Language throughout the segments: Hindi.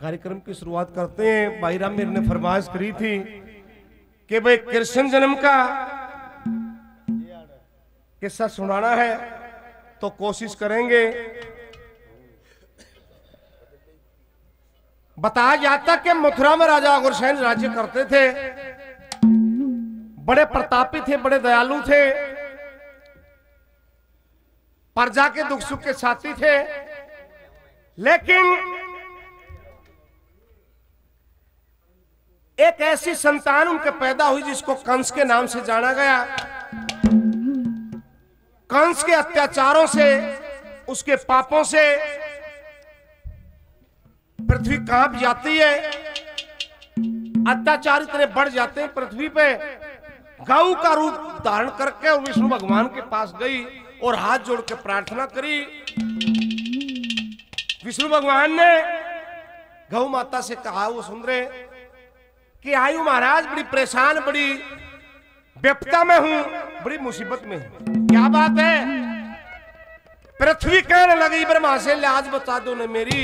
कार्यक्रम की शुरुआत करते हैं। भाई राम, मेरे ने फरमाइश करी थी कि भाई कृष्ण जन्म का किस्सा सुनाना है तो कोशिश करेंगे। बताया जाता कि मथुरा में राजा अग्रसेन राज्य करते थे। बड़े प्रतापी थे, बड़े दयालु थे। प्रजा के दुख सुख के साथी थे। लेकिन एक ऐसी संतान उनके पैदा हुई जिसको कंस के नाम से जाना गया। कंस के अत्याचारों से, उसके पापों से पृथ्वी काँप जाती है। अत्याचार इतने बढ़ जाते हैं पृथ्वी पे। गऊ का रूप धारण करके विष्णु भगवान के पास गई और हाथ जोड़ के प्रार्थना करी। विष्णु भगवान ने गौ माता से कहा, वो सुन कि आयु महाराज, बड़ी परेशान, बड़ी व्यपता में हूँ, बड़ी मुसीबत में हूँ। क्या बात है? पृथ्वी कहने लगी, ब्रह्मा से लाज बता दो ने मेरी।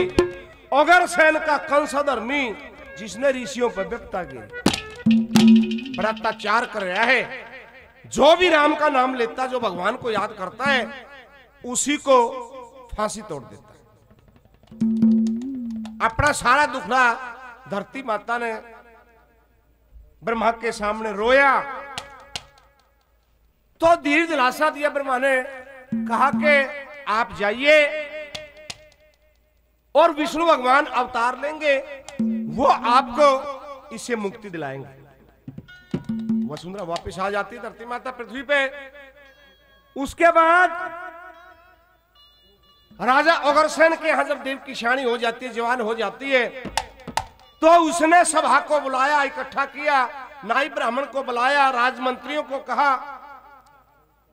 अगर सेन का कंसधर्मी जिसने ऋषियों पर विपता की, बड़ा अत्याचार कर रहा है, जो भी राम का नाम लेता, जो भगवान को याद करता है, उसी को फांसी तोड़ देता है। अपना सारा दुखड़ा धरती माता ने ब्रह्मा के सामने रोया। तो धीरे दिलासा दिया ब्रह्मा ने, कहा कि आप जाइए और विष्णु भगवान अवतार लेंगे, वो आपको इससे मुक्ति दिलाएँगे। वसुंधरा वापस आ जाती धरती माता पृथ्वी पे। उसके बाद राजा अग्रसेन के यहाँ जब देव की शानी हो जाती है, जवान हो जाती है तो उसने सभा को बुलाया, इकट्ठा किया, नाई ब्राह्मण को बुलाया, राजमंत्रियों को कहा,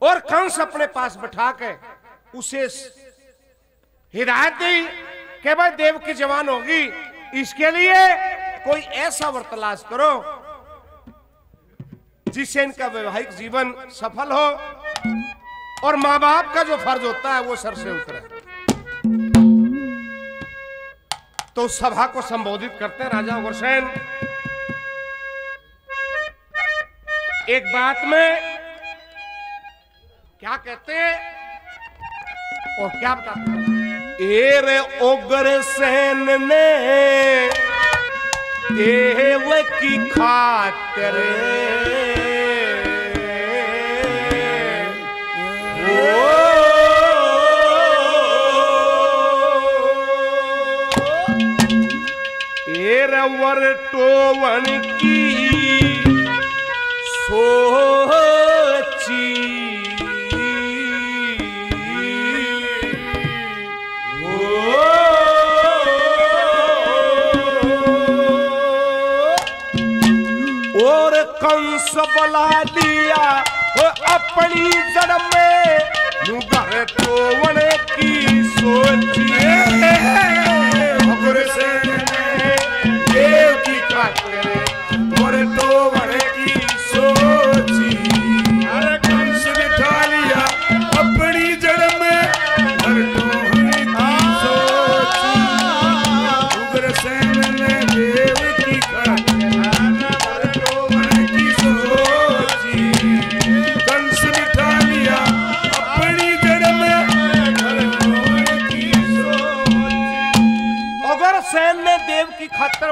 और कंस अपने पास बैठा के उसे हिदायत दी कि भाई देव की जवान होगी, इसके लिए कोई ऐसा वर्तलाश करो जिससे इनका वैवाहिक जीवन सफल हो और माँ बाप का जो फ़र्ज़ होता है वो सर से उतरे। तो उस सभा को संबोधित करते राजा अग्रसेन एक बात में क्या कहते हैं और क्या बताते एर उग्रसेन ने देव की खातिर वर टोवन की सोची कंस बला लिया वो अपनी जड़ में मुगर टोवन की सोची अग्रसेन ने देव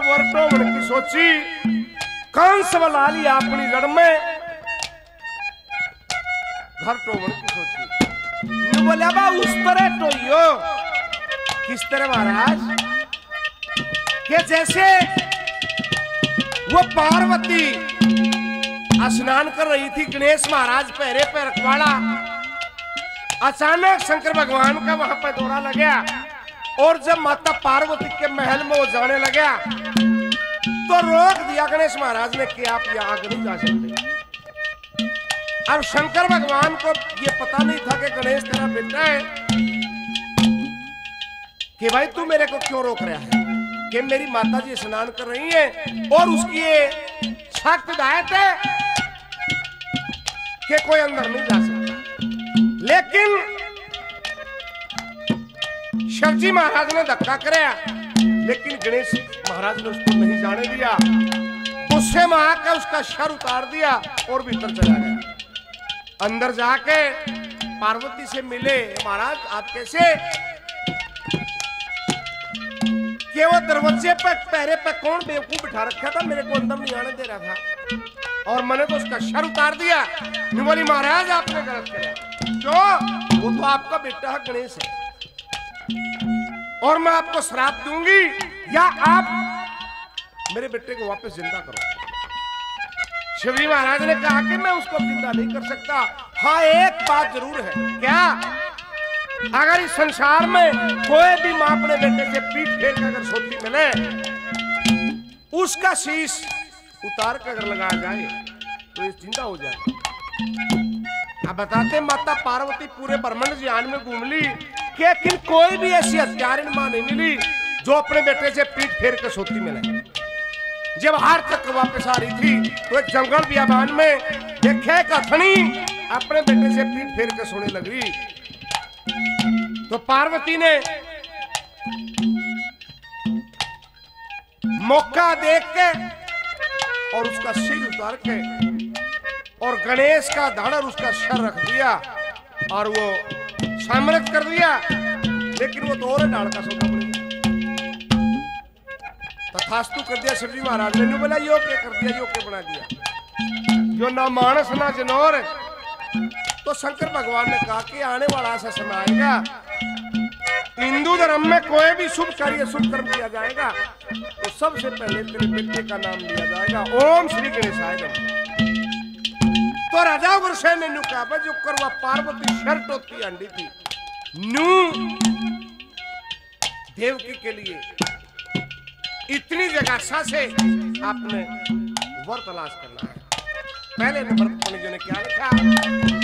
वर्टोवन की सोची कंस लिया अपनी जड़ में? घर टोवन की सोची। यूँ बोले बा उस तरह टोइयो किस तरह, महाराज? कि जैसे वो पार्वती स्नान कर रही थी गणेश महाराज पहरे पे रखवाड़ा। अचानक शंकर भगवान का वहाँ पर दौरा लग गया और जब माता पार्वती के महल में वो जाने लगा तो रोक दिया, गणेश महाराज ने कि आप यहाँ आगे नहीं जा सकते अब शंकर भगवान को ये पता नहीं था कि गणेश तेरा बेटा है। कि भाई तू मेरे को क्यों रोक रहा है? कि मेरी माता जी स्नान कर रही हैं और उसकी ये सख्त हिदायत है कि कोई अंदर नहीं जा सकता। लेकिन शिवजी महाराज ने धक्का कराया। लेकिन गणेश महाराज ने उसको नहीं जाने दिया। गुस्से में आकर उसका शर उतार दिया और भीतर चला गया। अंदर जाके पार्वती से मिले, महाराज, आप कैसे? कि वो दरवाजे पर पहरे पे कौन बेवकूफ़ बिठा रखा था? मेरे को अंदर नहीं आने दे रहा था। और मैंने तो उसका शर उतार दिया। बोली, महाराज, आपने गलत किया क्यों? वो तो आपका बेटा है गणेश है। और मैं आपको श्राप दूँगी, या आप मेरे बेटे को वापस ज़िंदा करो। शिवजी महाराज ने कहा कि मैं उसको ज़िंदा नहीं कर सकता। हाँ एक बात ज़रूर है। क्या? अगर इस संसार में कोई भी माँ अपने बेटे से पीठ फेर कर अगर सोती मिले, उसका शीश उतार कर अगर लगाया जाए तो ये ज़िंदा हो जाए बताते माता पार्वती पूरे ब्रह्मांड ज्ञान में घूम ली। कि लेकिन कोई भी ऐसी हत्यारिन माँ नहीं मिली, जो अपने बेटे से पीठ फेर कर सोती मिले। जब हार तक वापस आ रही थी तो एक जंगल बियाबान में देखे कथनी अपने बेटे से पीठ फेर के सोने लगी। तो पार्वती ने मौका देख के और उसका सिर उतार के और गणेश का धड़ उसका सर रख दिया और वो सामरत कर दिया, लेकिन वो दोहरे डाल का सौदा पड़ गया। तथास्तु कर दिया शिवजी महाराज ने बोला यो के कर दिया यो के बना दिया। जो ना मानस, ना जनौर तो शंकर भगवान ने कहा कि आने वाला ऐसा समय आएगा, हिंदू धर्म में कोई भी शुभ कार्य, शुभ कर्म किया जाएगा तो सबसे पहले तेरे बेटे का नाम लिया जाएगा। ओम श्री गणेशाय नमः। तो राजा वर्षे ने नु कहा जो करवा पार्वती शर्ट होती अंडी थी नू, देवकी के लिए इतनी जगह से आपने वर तलाश करना है। पहले नंबर पर जी ने क्या लिखा?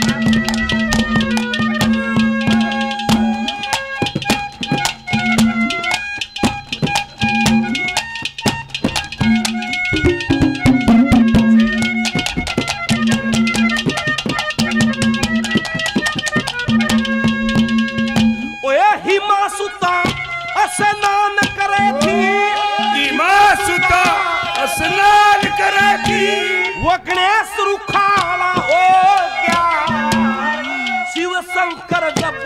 सुता, स्नान करेगी वो रुखाला हो गया। शिव शंकर जब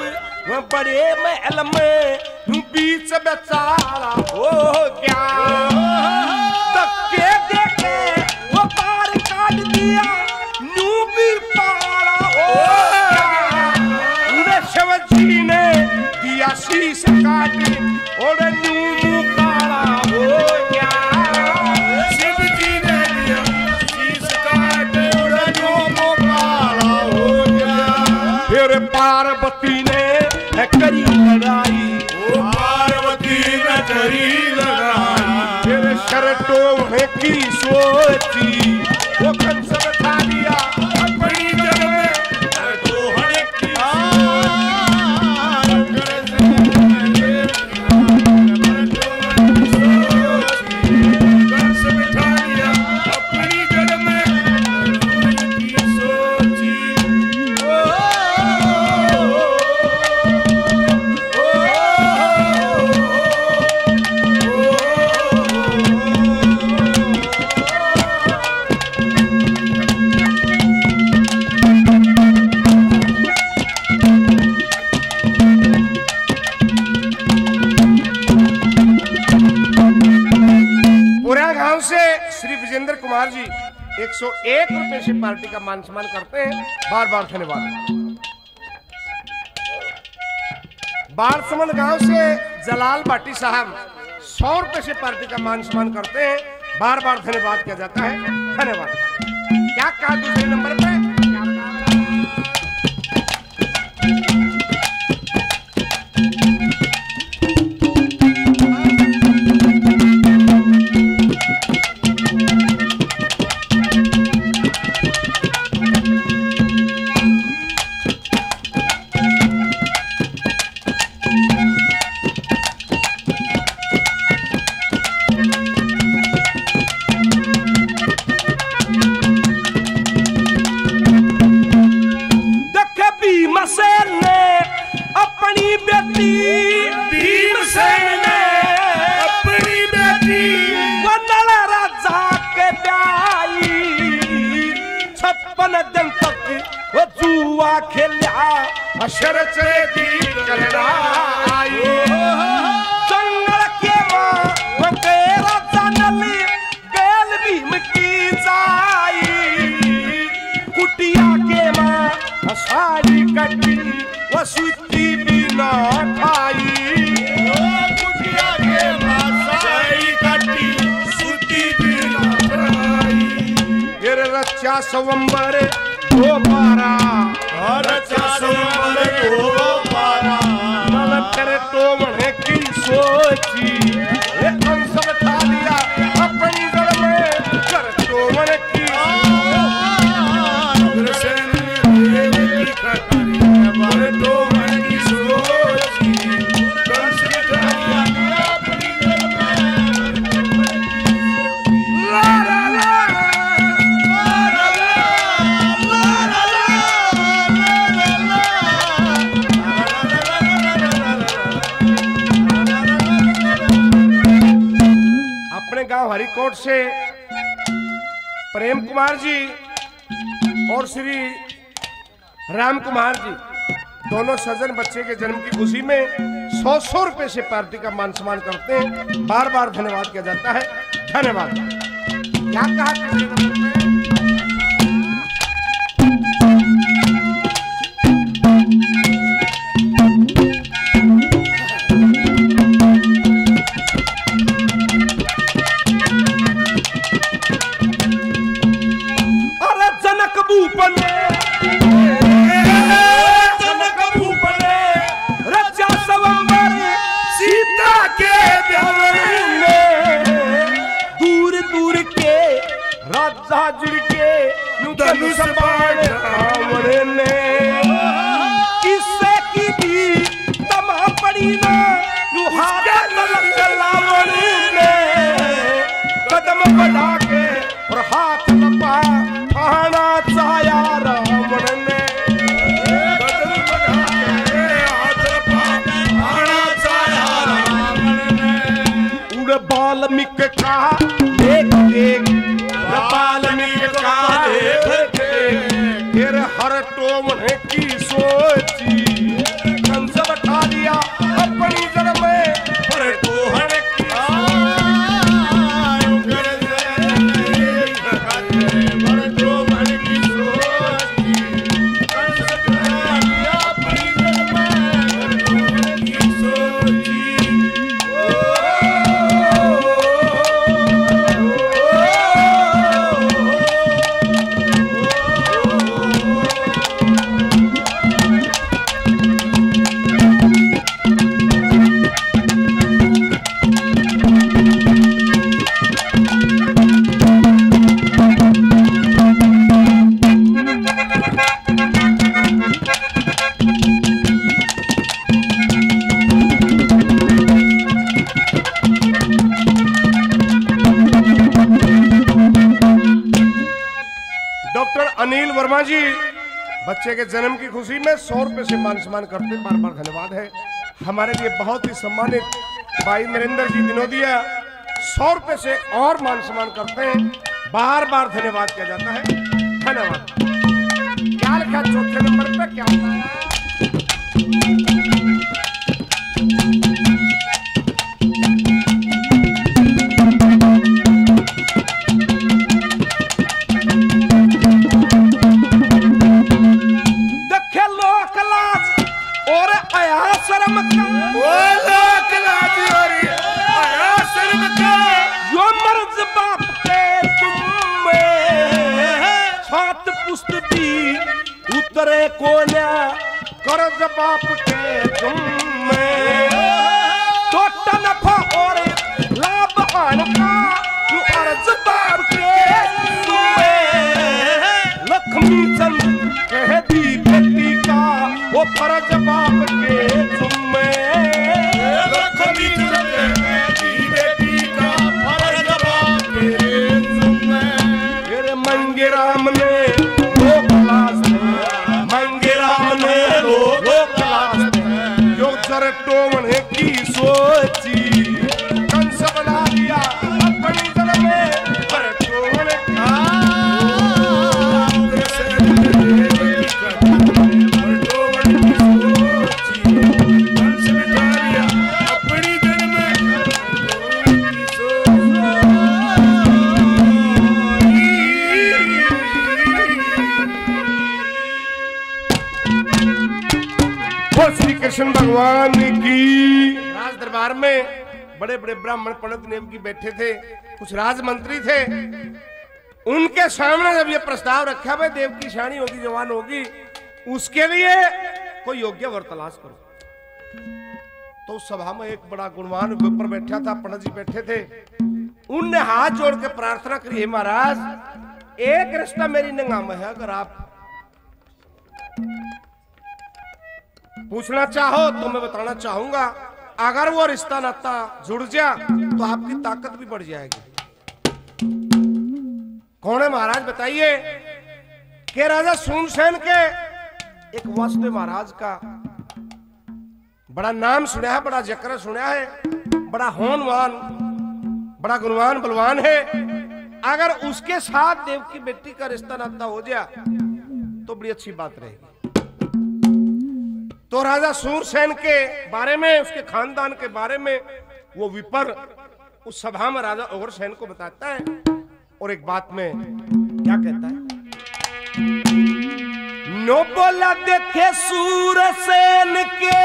बड़े महल में बीच बेचारा हो गया। तक के देखे वो पार काट दिया। पार्टी का मान सम्मान करते हैं बार बार धन्यवाद बारसमन गाँव से जलाल भाटी साहब सौ रुपए से पार्टी का मान सम्मान करते हैं बार बार धन्यवाद किया जाता है। धन्यवाद। क्या कहा दूसरे नंबर पे? से पार्टी का मान सम्मान करते हैं। बार बार धन्यवाद किया जाता है। धन्यवाद। ਉਜੜ ਕੇ ਨੂੰ ਤੈਨੂੰ ਸੰਭਾਲ ਆਵੜੇ ਨੇ सम्मान करते बार बार धन्यवाद है। हमारे लिए बहुत ही सम्मानित भाई नरेंद्र जी दिनोदिया सौ रुपए से और मान सम्मान करते हैं। बार बार धन्यवाद किया जाता है। धन्यवाद। का चौथे नंबर पे क्या होता है? की बैठे थे, कुछ राजमंत्री थे। उनके सामने जब ये प्रस्ताव रखा, भाई, देव की शानी होगी, जवान होगी, उसके लिए कोई योग्य वर तलाश करो। तो उस सभा में एक बड़ा गुणवान ऊपर बैठा था, पंडित जी बैठे थे। उनने हाथ जोड़ के प्रार्थना करी महाराज, एक रिश्ता मेरी निगाह में है, अगर आप पूछना चाहो तो मैं बताना चाहूँगा। अगर वो रिश्ता नाता जुड़ जा। तो आपकी ताकत भी बढ़ जाएगी। कौन है महाराज, बताइए? के राजा सूनसेन के? एक वासुदेव महाराज का। बड़ा नाम सुना है, बड़ा जकर सुना है, बड़ा होनवान, बड़ा गुणवान, बलवान है। अगर उसके साथ देव की बेटी का रिश्ता नाता हो जाए तो बड़ी अच्छी बात रहेगी। तो राजा सूरसेन के बारे में, उसके खानदान के बारे में वो विपर उस सभा में राजा उग्रसेन को बताता है और एक बात में क्या कहता है? नो बोला देखे सूरसेन के।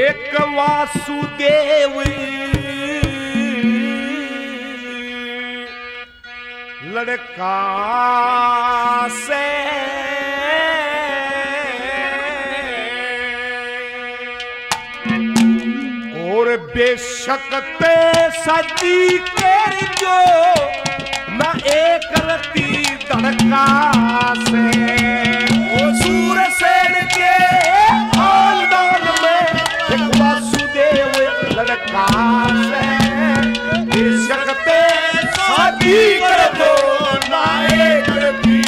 एक वासुदेव लड़का से। और बेशक ते सदी कर जो न एक रती धड़का से। ओ के खानदान में एक लड़का से। बेशक ते सदी कर जो न एक रती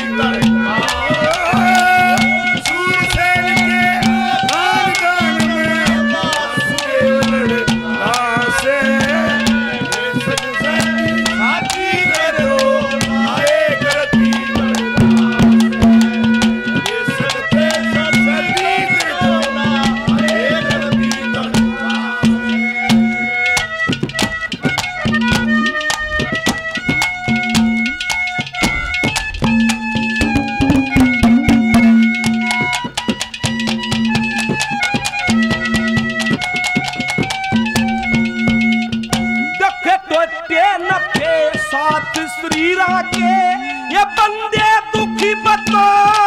दुखी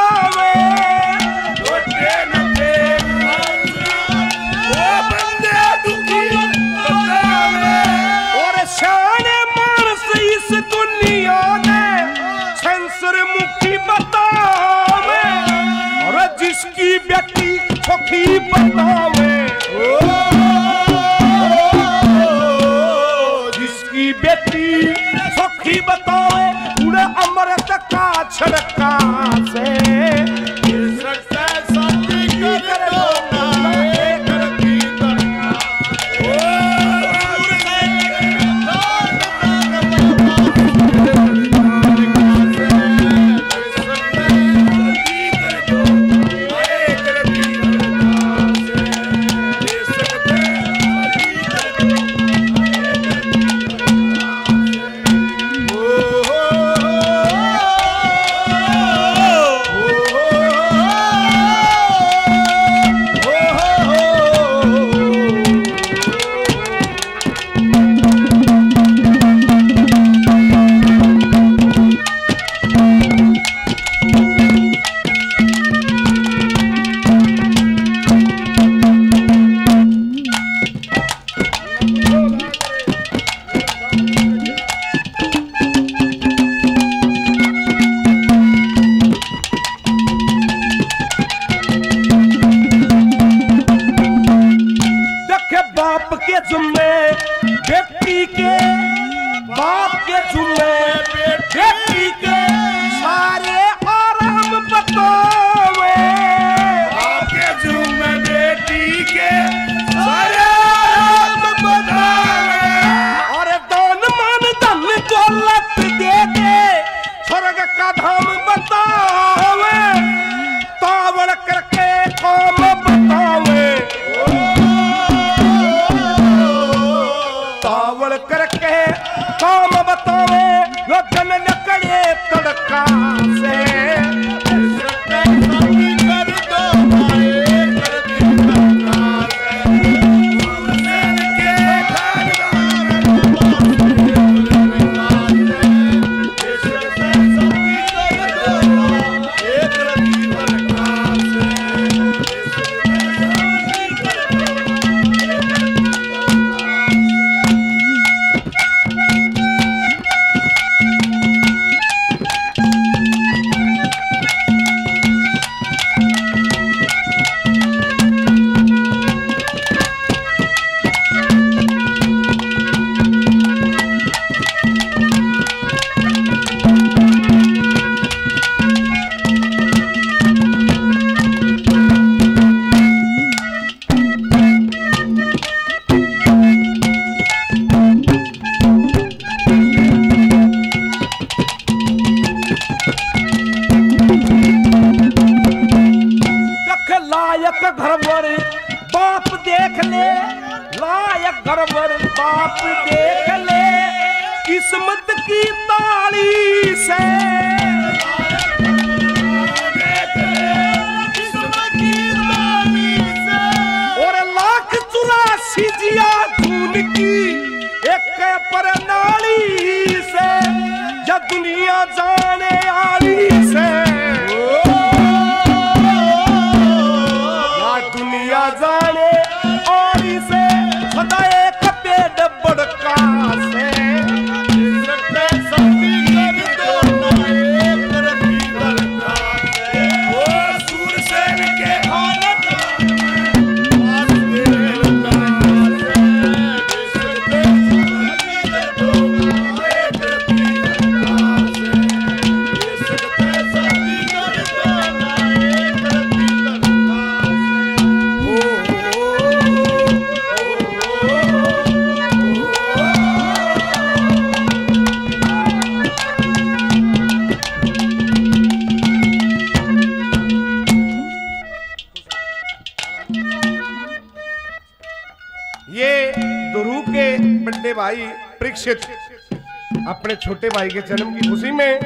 छोटे भाई के जन्म की खुशी में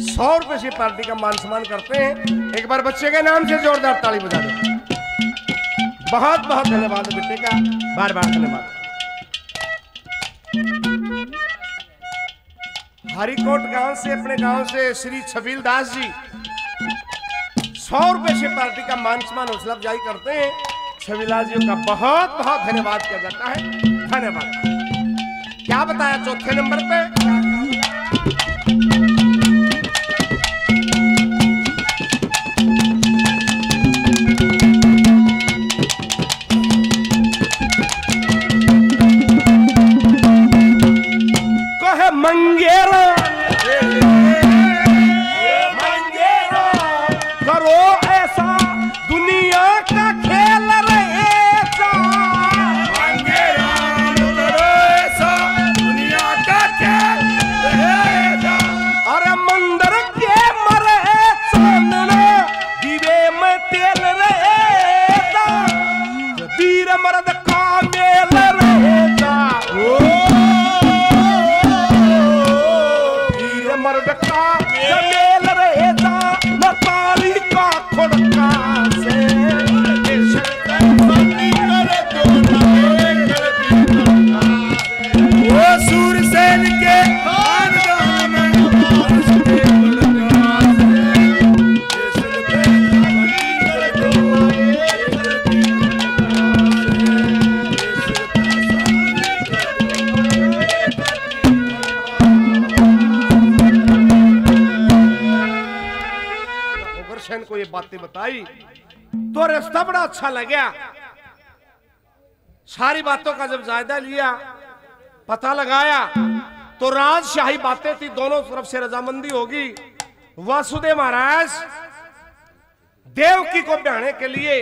सौ रुपए से पार्टी का मान सम्मान करते हैं। एक बार बच्चे के नाम से जोरदार ताली बजा दो। बहुत बहुत धन्यवाद बेटे का। बार बार धन्यवाद। हरिकोट गाँव से, अपने गाँव से श्री छबील दास जी सौ रुपए से पार्टी का मान सम्मान हौसला अफजाई करते हैं। छबीला जी का बहुत बहुत धन्यवाद किया जाता है। धन्यवाद। क्या बताया चौथे नंबर पे? रास्ता बड़ा अच्छा लगा सारी बातों का जब जायदा लिया, पता लगाया तो राजशाही बातें थी, दोनों तरफ़ से रजामंदी होगी। वासुदेव महाराज देवकी को ब्याहने के लिए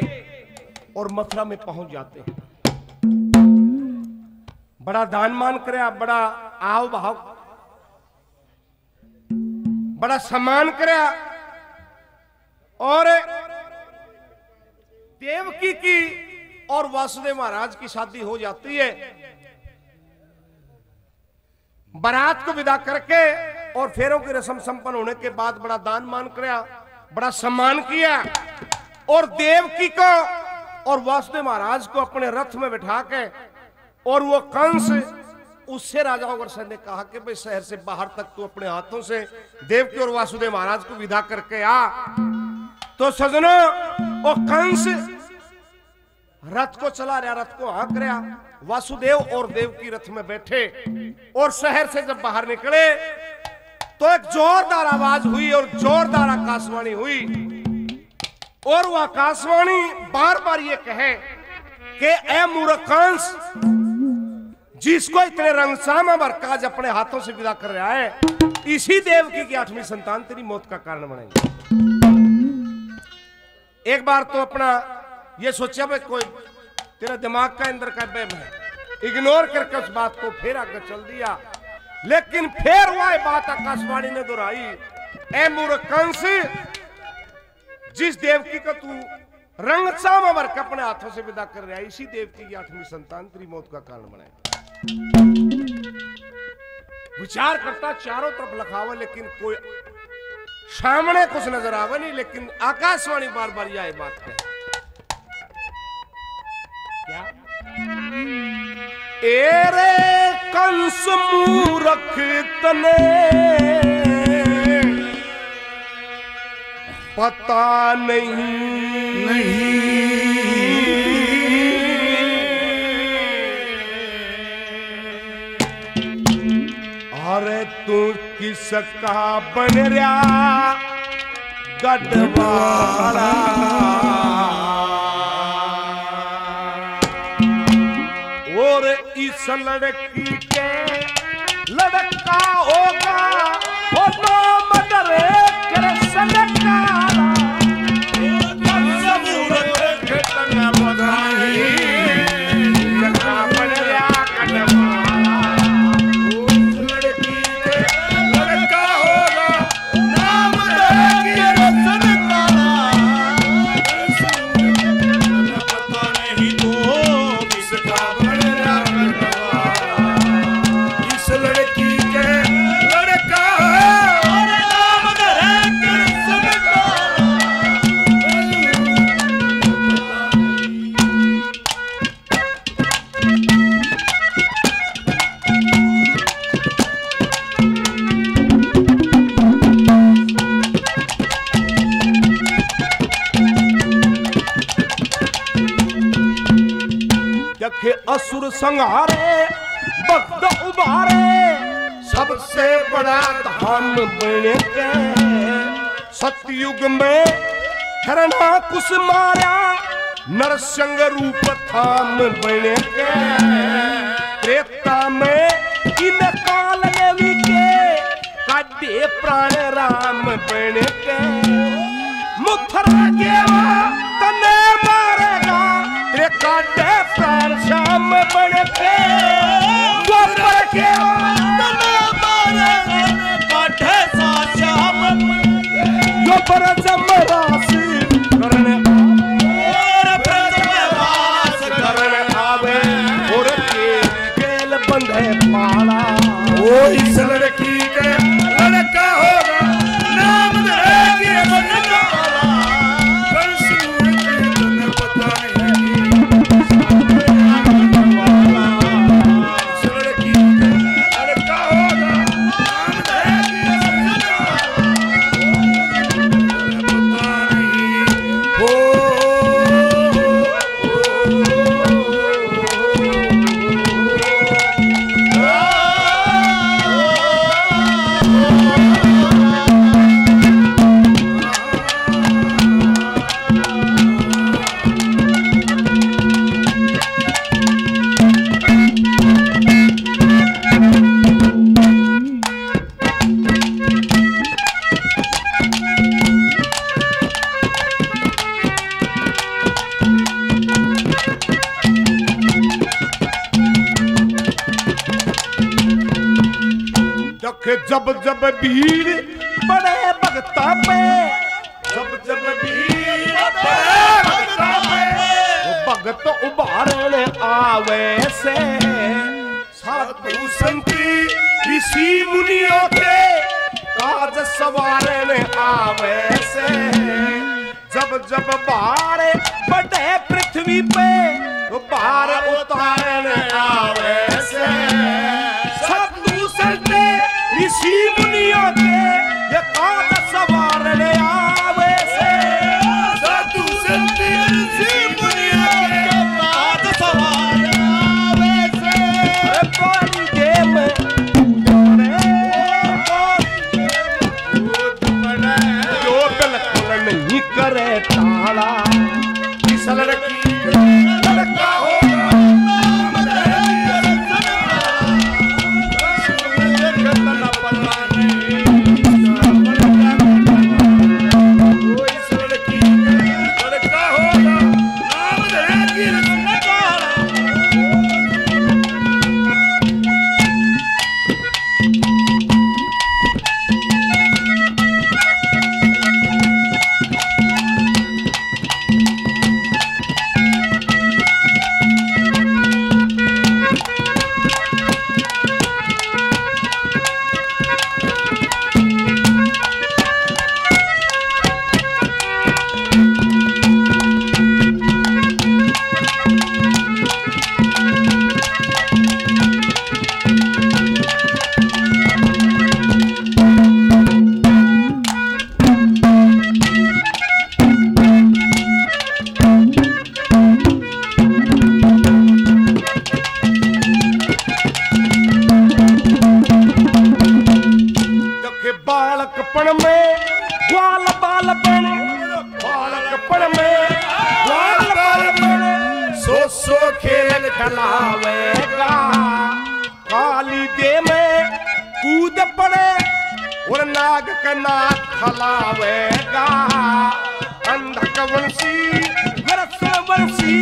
और मथुरा में पहुँच जाते हैं। बड़ा दान मान करे आप, बड़ा आव भाव बड़ा सम्मान करे और देवकी की और वासुदेव महाराज की शादी हो जाती है। बारात को विदा करके और फेरों की रस्म संपन्न होने के बाद बड़ा दान मान किया बड़ा सम्मान किया और देवकी को और वासुदेव महाराज को अपने रथ में बैठा के और वो कंस, उससे राजा अग्रसेन ने कहा कि भाई शहर से बाहर तक तू अपने हाथों से देवकी और वासुदेव महाराज को विदा करके आ। तो सजनो वो कंस। रथ को चला रहा, रथ को हाँक रहा। वासुदेव और देव की रथ में बैठे और शहर से जब बाहर निकले तो एक जोरदार आवाज़ हुई और जोरदार आकाशवाणी हुई। और वो आकाशवाणी बार बार ये कहे कि, ए मूर्खांश जिसको इतने रंगसामा बरकाज अपने हाथों से विदा कर रहा है, इसी देव की आठवीं संतान तेरी मौत का कारण बनेगी? एक बार तो अपना ये सोचा भाई, कोई तेरा दिमाग का अंदर का बेम है। इग्नोर करके उस बात को फिर आगे चल दिया। लेकिन फिर वह बात आकाशवाणी ने दोहराई। ए मूर्खंस, जिस देवकी को तू रंग सामावर के अपने हाथों से विदा कर रहा है, इसी देवती की आठवीं संतान तेरी मौत का कारण बनाए विचार करता चारों तरफ़ लखावा लेकिन कोई सामने कुछ नज़र आवा नहीं लेकिन आकाशवाणी बार बार यह बात कहे। क्या? एरे कंस मूरख तने पता नहीं। अरे तू किसका बन रहा गढ़वाला और इस लड़की के लड़का होगा। मदर कृष्ण काला जखे असुर संहारे, भक्त उबारे सबसे बड़ा धाम बने के सतयुग में हरणा कुश मारा, नरसंग रूप थाम बने के त्रेता में इन काल के काटे प्राण राम बने के मुथरा गेवा तने मारेगा, तेरे काटे बन जब भीड़ बड़े भगता पे जब जब भीड़ बड़े भगता पे भगत उबारने आवे से। साधु संती ऋषि मुनियों के काज सवारने आवे से। जब जब बाढ़ बालकपन में ग्वाल बाल बने बालकपन में ग्वाल बाल बने सो सो खेल खलावेगा। काली दे में कूद पड़े। और नाग का नाक खलावेगा। अंधक वंशी वंशी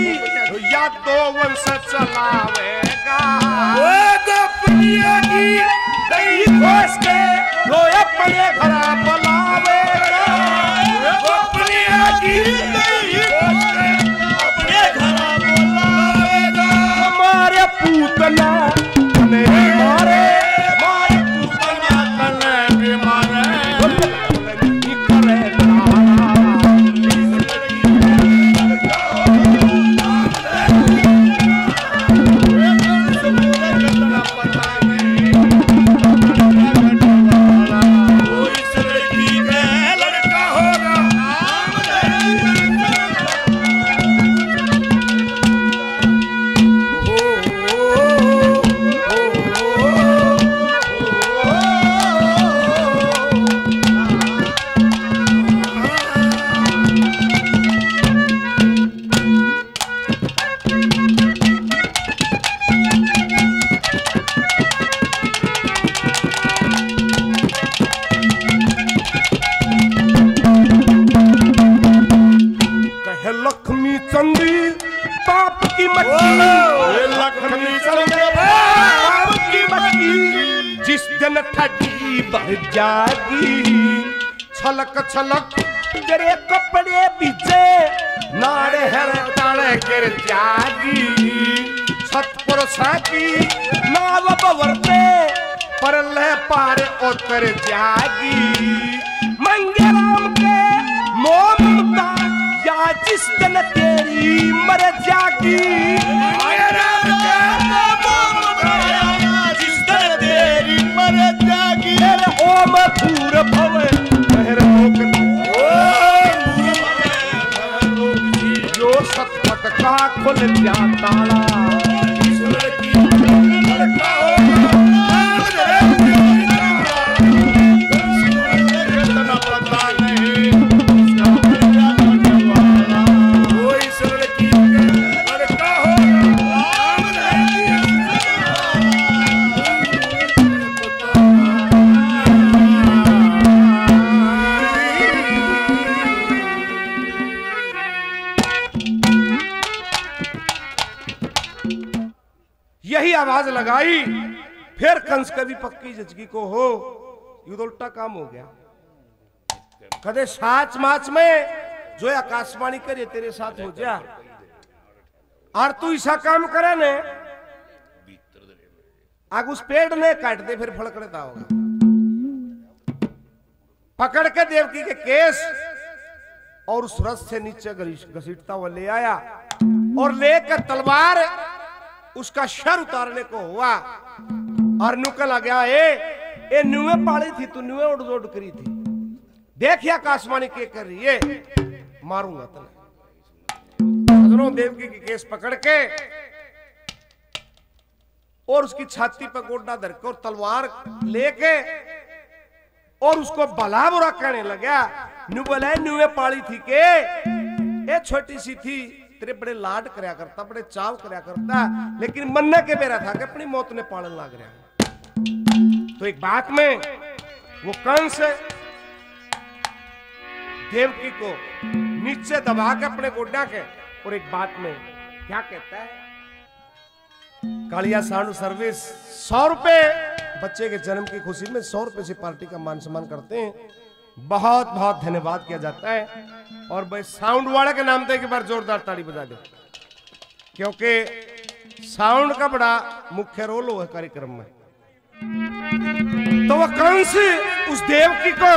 या तो वंश चलावेगा। पार उतर जचगी को हो, ये तो उल्टा काम हो गया। कदे साच माच में जो आकाशवाणी करे, तेरे साथ हो जा। और तू ऐसा काम करे ने, आग उस पेड़ ने काट दे, फिर फड़कड़ता होगा। पकड़ के देवकी के केस, और उस रस से नीचे घसीटता हुआ ले आया। और लेकर तलवार, उसका शर उतारने को हुआ। और नुकल आ गया, ए ए नुए पाली थी, तू नुए उड़ जोड़ करी थी। देखिए आकाशवाणी के कर रही है, मारूँगा तने देवकी की केस पकड़ के और उसकी छाती पर गोड्डा धर के और तलवार लेके और उसको भला बुरा कहने लगा नु बोला नुए पाली थी के? ये छोटी सी थी तेरे बड़े लाड करया करता, बड़े चाव करया करता, लेकिन मन्ना के बेरा था कि अपनी मौत ने पालन लाग रहा तो एक बात में, वो कंस देवकी को नीचे दबा के अपने गोड्डा के, और एक बात में, क्या कहता है? कालिया सांड सर्विस, सौ रुपए बच्चे के जन्म की खुशी में सौ रुपए से पार्टी का मान सम्मान करते हैं। बहुत बहुत धन्यवाद किया जाता है। और भाई साउंड वाले के नाम एक बार जोरदार ताली बजा दो। क्योंकि साउंड का बड़ा मुख्य रोल हुआ कार्यक्रम में। तो वह कंस उस देवकी को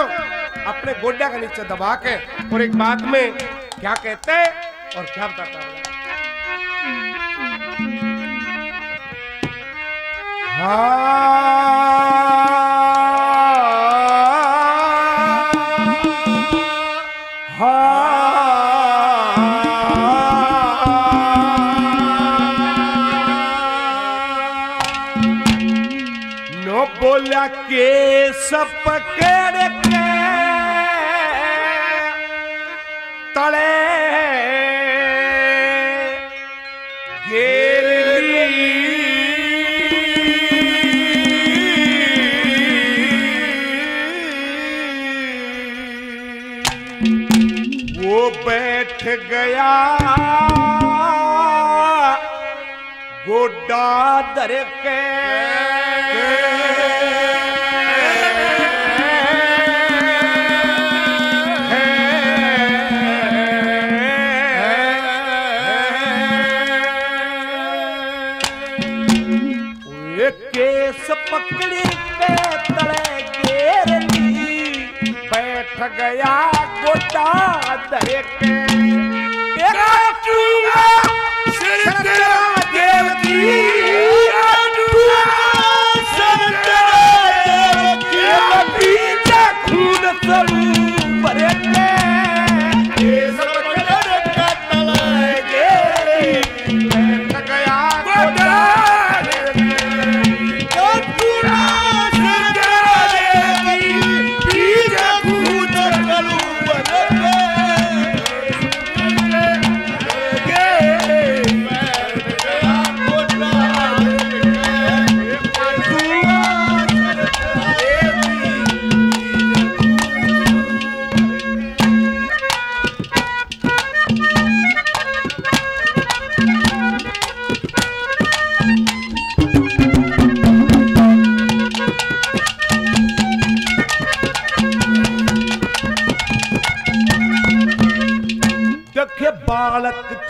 अपने गोड्या के नीचे दबा के और एक बात में क्या कहते हैं और क्या बताता है। नो गोडा दर के। केस पकड़ी के तले घेर ली बैठ गया गोटा दर के।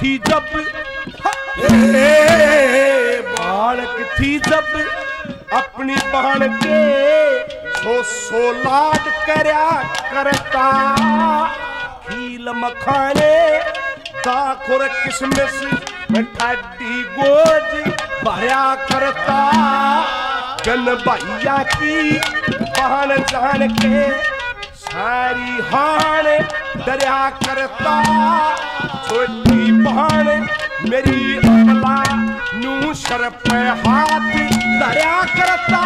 थी जब। बालक थी जब। अपनी बहन के सो सो लाड करया करता। खील मखाने, दाखुर किसमिस ठाडी गोज भरया करता। जन भैया की बहन जान के सारी हान दरिया करता। छोटी बहन मेरी अमला नू सर पे हाथ दरिया करता।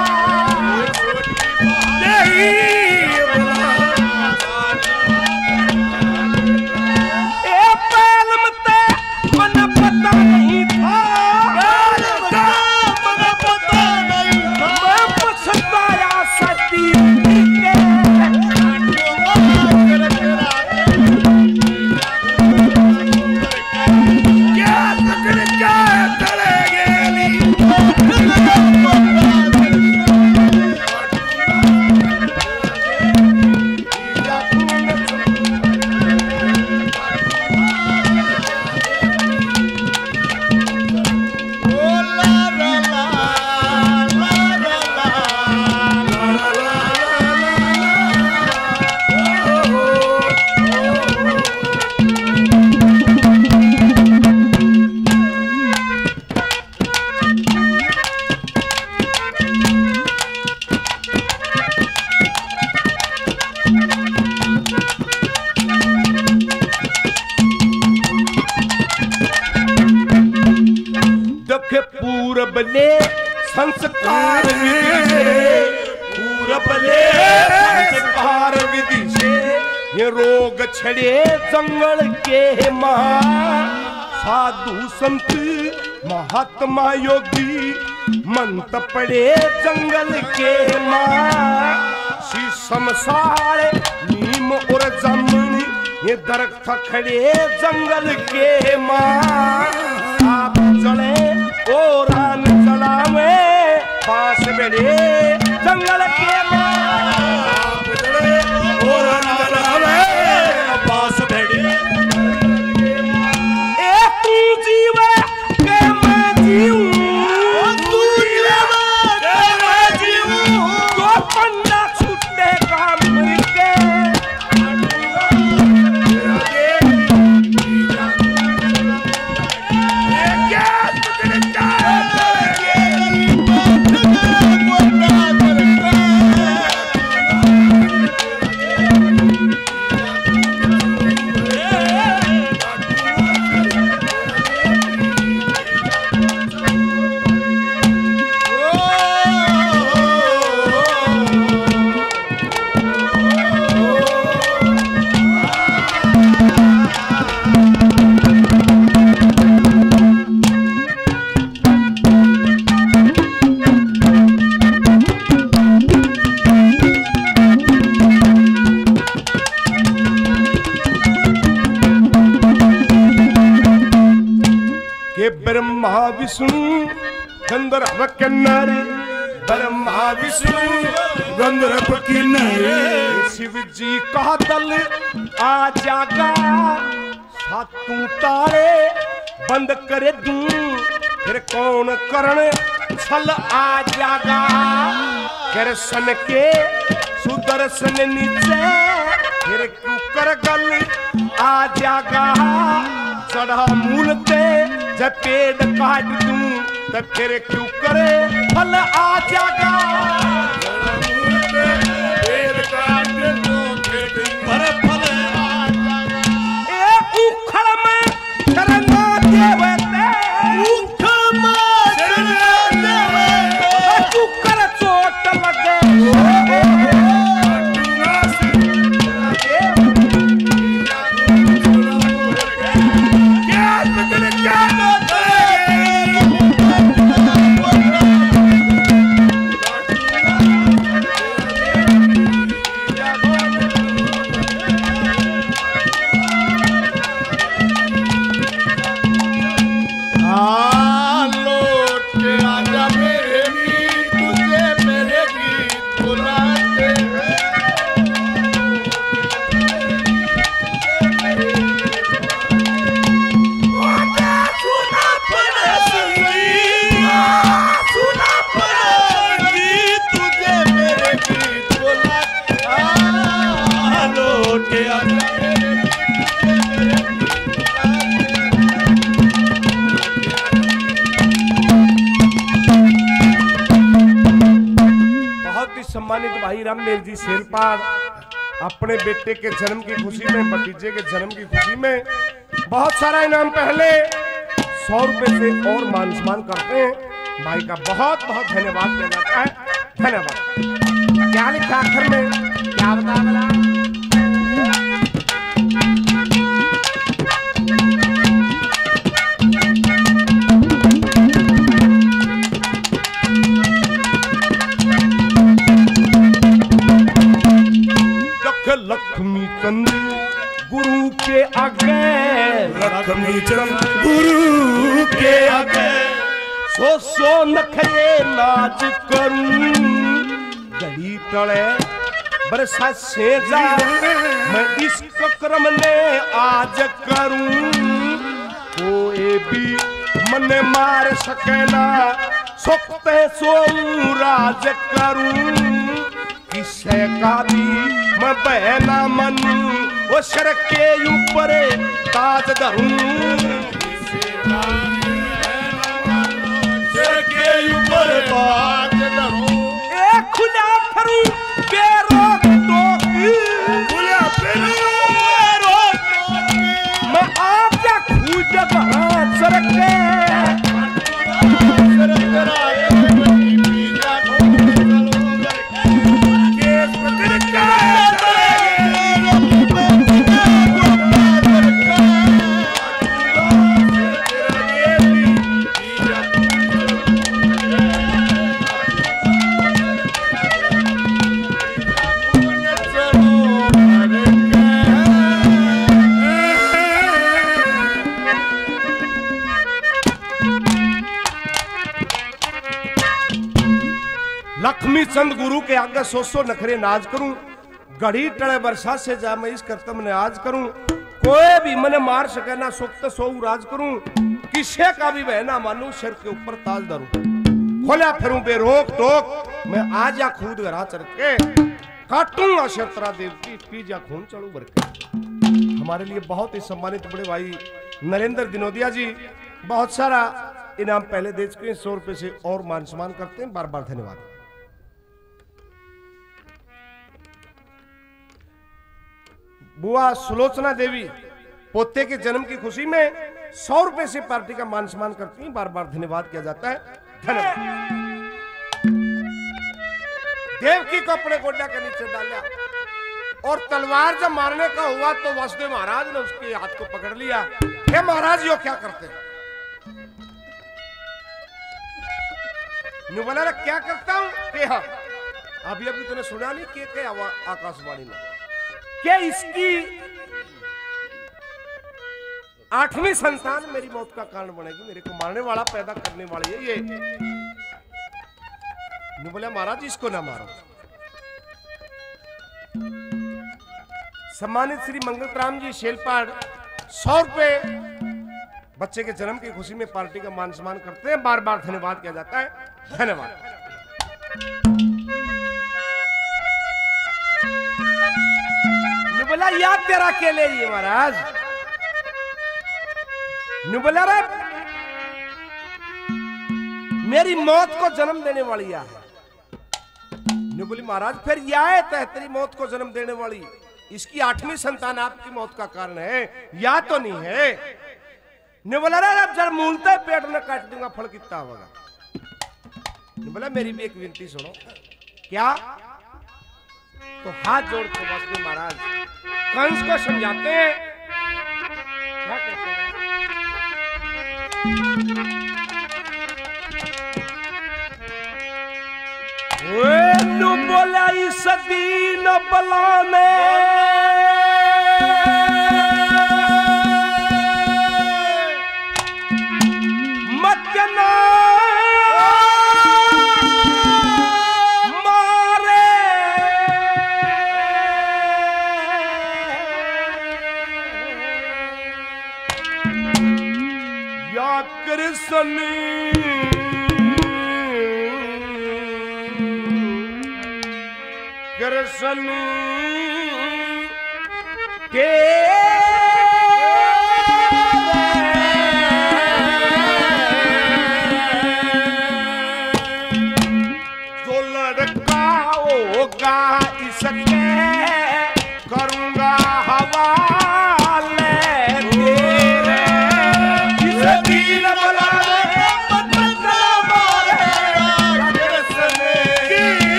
महात्मा योगी मंत पड़े जंगल के माँ नीम और जमनी, ये दरख्त खड़े जंगल के माँ आप चले और चला में पास बड़े जंगल के कर दूँ। फिर कौन करण छल आ जागा? के सुदर्शन नीचे, फिर क्यों कर गल आ जागा। चढ़ा मूल ते जब पेड़ काट दूँ तब फिर क्यों करे फल आ जागा। भाई रामदेव जी शेरपाल अपने बेटे के जन्म की खुशी में, भतीजे के जन्म की खुशी में बहुत सारा इनाम पहले सौ रुपए से और मान सम्मान करते हैं। भाई का बहुत बहुत धन्यवाद किया जाता है। धन्यवाद। क्या लिखा आखिर में? क्या बता लक्ष्मी चंद गुरु के आगे। लक्ष्मी चंद गुरु के आगे। सो सो नखरे नाच करूँ। गली टले बरसा से जा। मैं इस क्रम ने आज करूँ। कोई भी मन मार सकेला सुखते सो राज करूँ। किसे का भी मैं बहना मनू वो सर के ऊपर ताज धरूं। के ऊपर बात करो ए खुदा फरू बेरोक टोकी खुला पेरो मैं आप जा खूज हाथ लक्ष्मी चंद गुरु के आगे सो सो नखरे नाज करूँ। घड़ी टड़े बरसात से जा मैं इस कर्तव्य ने आज करूँ। कोई भी मने मार सके ना सुख तो सो राज करूँ। किसे का भी बहना मानू, सिर के ऊपर ताज धरूं। खोला फिरूं बेरोक टोक। मैं आज या खूद घरा चढ़ के काटूँगा शत्रा देव की पी जा खून चढ़ू भर हमारे लिए बहुत ही सम्मानित बड़े भाई नरेंद्र दिनोदिया जी, बहुत सारा इनाम पहले दे चुके हैं, सौ रुपए से और मान सम्मान करते हैं। बार बार धन्यवाद। बुआ सुलोचना देवी, पोते के जन्म की खुशी में सौ रुपए से पार्टी का मान सम्मान करती हैं। बार बार धन्यवाद किया जाता है। धन्यवाद। देवकी को अपने गोड्डा के नीचे डाला और तलवार जब मारने का हुआ तो वासुदेव महाराज ने उसके हाथ को पकड़ लिया। हे महाराज, यो क्या करते बोला क्या करता हूँ? हाँ अभी अभी तूने सुना नहीं के आकाशवाणी में। क्या इसकी आठवीं संतान मेरी मौत का कारण बनेगी? मेरे को मारने वाला, पैदा करने वाली है ये। बोला, महाराज, इसको ना मारो। सम्मानित श्री मंगत राम जी, शेलपाड़, सौ रुपए बच्चे के जन्म की खुशी में पार्टी का मान सम्मान करते हैं। बार बार धन्यवाद किया जाता है। धन्यवाद। बोला याद तेरा के ले ये महाराज. ने बोला रे. मेरी मौत को जन्म देने वाली या है. ने बोली महाराज, फिर या है तेरी मौत को जन्म देने वाली. इसकी आठवीं संतान आपकी मौत का कारण है. या तो नहीं है. ने बोला रे, अब जब मूलता पेट में काट दूँगा, फल कितना होगा. बोला मेरी भी एक विनती सुनो. क्या? तो हाथ जोड़ के वासुदेव महाराज। कंस को समझाते हैं। क्या कहते हैं? सदी बोला इस में बलाने कृष्ण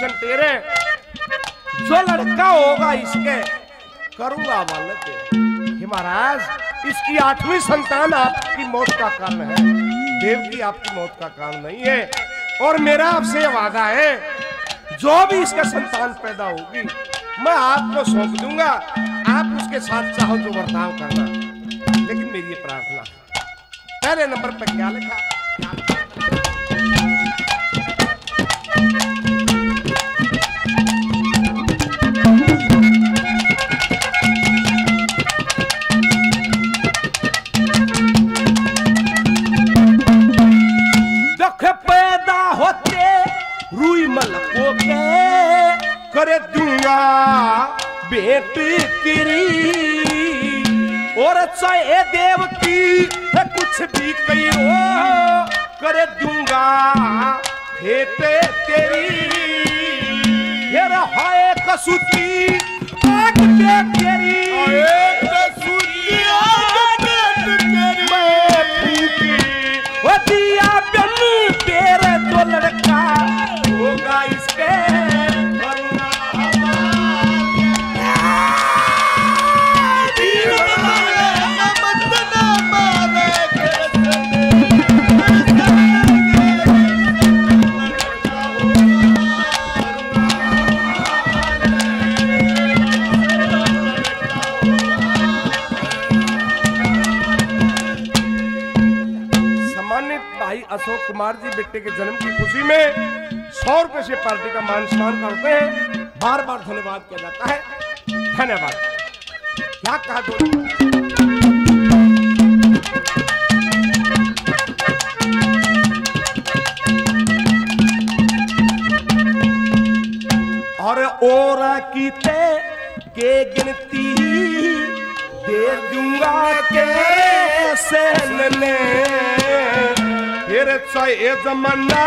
कृष्ण तेरे। जो लड़का होगा इसके, करूँगा हे महाराज, इसकी आठवीं संतान आपकी मौत का कारण है। देव की आपकी मौत का कारण नहीं है। और मेरा आपसे वादा है, जो भी इसका संतान पैदा होगी, मैं आपको सौंप दूँगा। आप उसके साथ चाहो जो बर्ताव करना। लेकिन मेरी प्रार्थना पहले नंबर पर क्या लिखा? तेरी। और चाहे देव की कुछ भी कही हो करे दूँगा बेटे तेरी। फिर हाय कसूती कुमार जी बेटे के जन्म की खुशी में सौ रुपए से पार्टी का मान सम्मान करते हैं। बार बार धन्यवाद किया जाता है। धन्यवाद। क्या कहा दो और और कीते के गिनती दे दूँगा कैसे ने फिर चाहे जमाना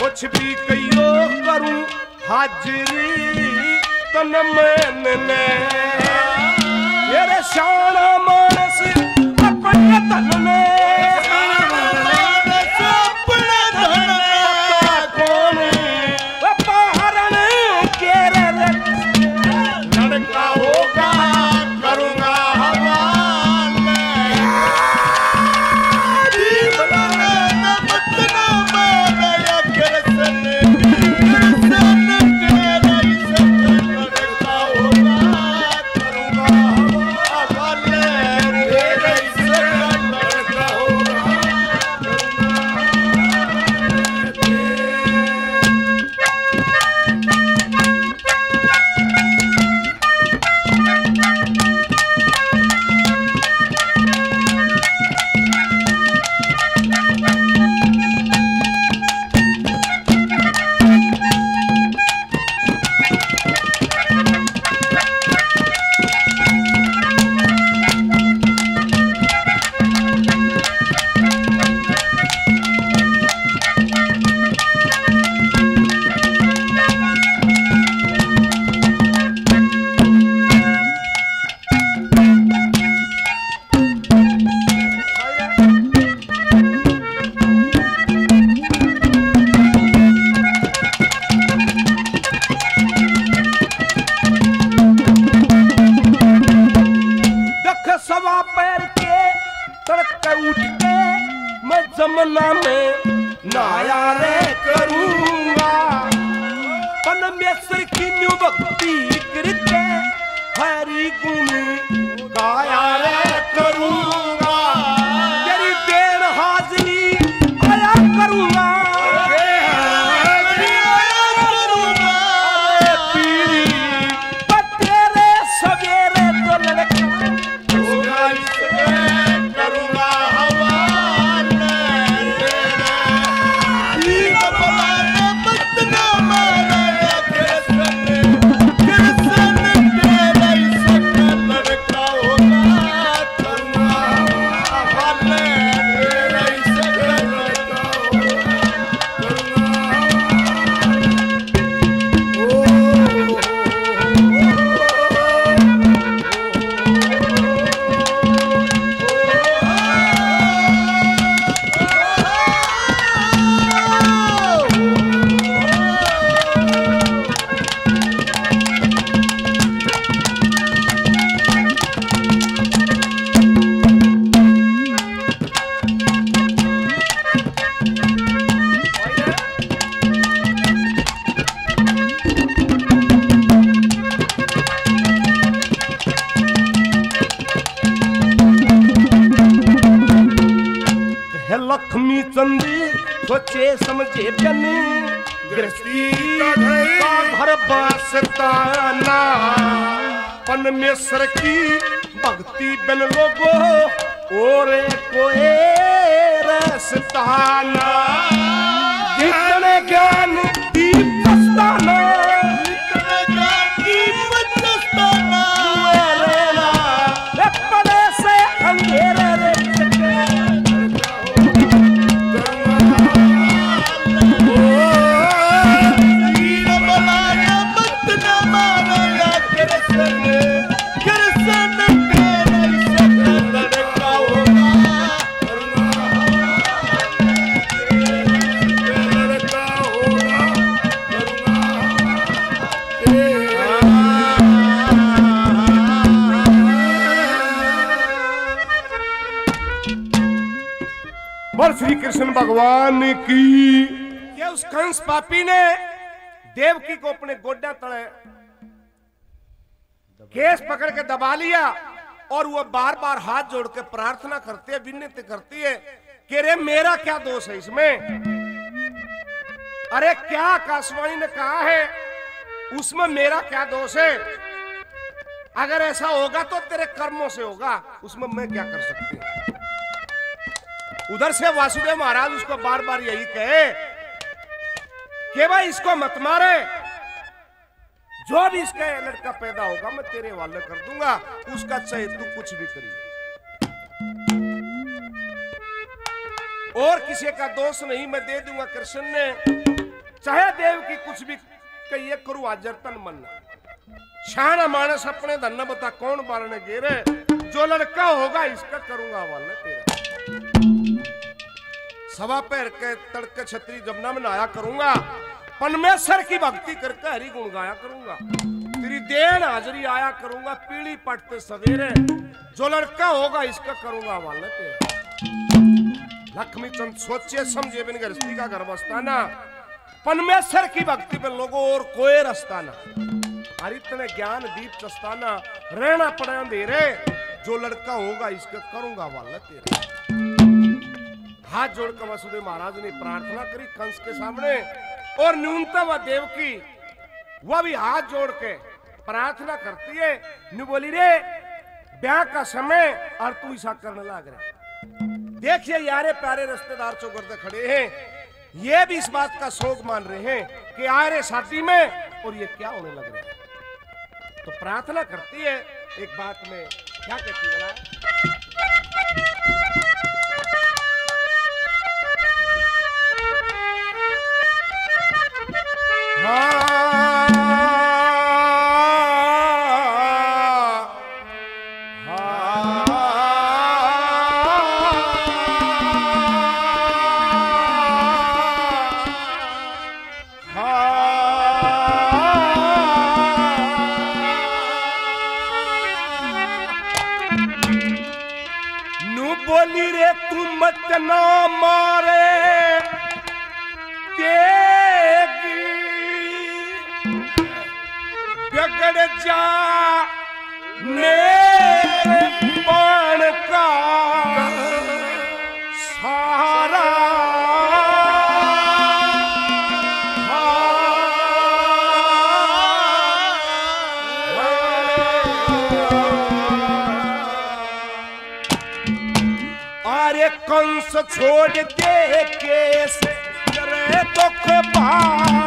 कुछ भी कहियो करूँ हाजिरी तन मैंने मेरे शान मानस अपने तन ने कौन श्री कृष्ण भगवान की ये उस कंस पापी ने देवकी को अपने गोड्डा तले केस पकड़ के दबा लिया और वो बार बार हाथ जोड़ के प्रार्थना करती है, विनती करती है कि रे मेरा क्या दोष है इसमें? अरे क्या आकाशवाणी ने कहा है, उसमें मेरा क्या दोष है? अगर ऐसा होगा तो तेरे कर्मों से होगा, उसमें मैं क्या कर सकती हूँ? उधर से वासुदेव महाराज उसको बार बार यही कहे कि भाई इसको मत मारे। जो भी इसका लड़का पैदा होगा, मैं तेरे वाले कर दूँगा। उसका चाहे तू कुछ भी करिए। और किसी का दोष नहीं, मैं दे दूँगा कृष्ण ने। चाहे देव की कुछ भी कहिए, करू हाजर तन मन। शाना मानस अपने धन बता कौन बारने गेरे। जो लड़का होगा, इसका करूँगा वाले तेरा। सवा पैर के तड़के छतरी जमुना में नहाया करूँगा। परमेश्वर की भक्ति करके हरि गुण गाया करूँगा तेरी देन हाजरी आया करूँगा पीढ़ी पटते सवेरे जो लड़का होगा इसका करूँगा वाले तेरा लक्ष्मी चंद सोचे समझे बिन गृहस्थी का घर बसताना परमेश्वर की भक्ति पे लोगों और कोई रास्ता ना और इतने ज्ञान दीप चस्ताना रहना पड़े अंधेरे जो लड़का होगा इसका करूँगा वाला तेरा हाथ जोड़कर वसुदेव महाराज ने प्रार्थना करी कंस के सामने और न्यूनतम देव की। वह भी हाथ जोड़ के प्रार्थना करती है। न्यू बोली रे, ब्याह का समय और तू ऐसा करने लग रहा। देखिए यारे प्यारे रिश्तेदार चौगर्दे खड़े हैं। ये भी इस बात का शोक मान रहे हैं कि आ रहे शादी में और ये क्या होने लग रहा है। तो प्रार्थना करती है एक बात में, क्या कहती है? बोला छोड़ दे केस करे दुख भारा।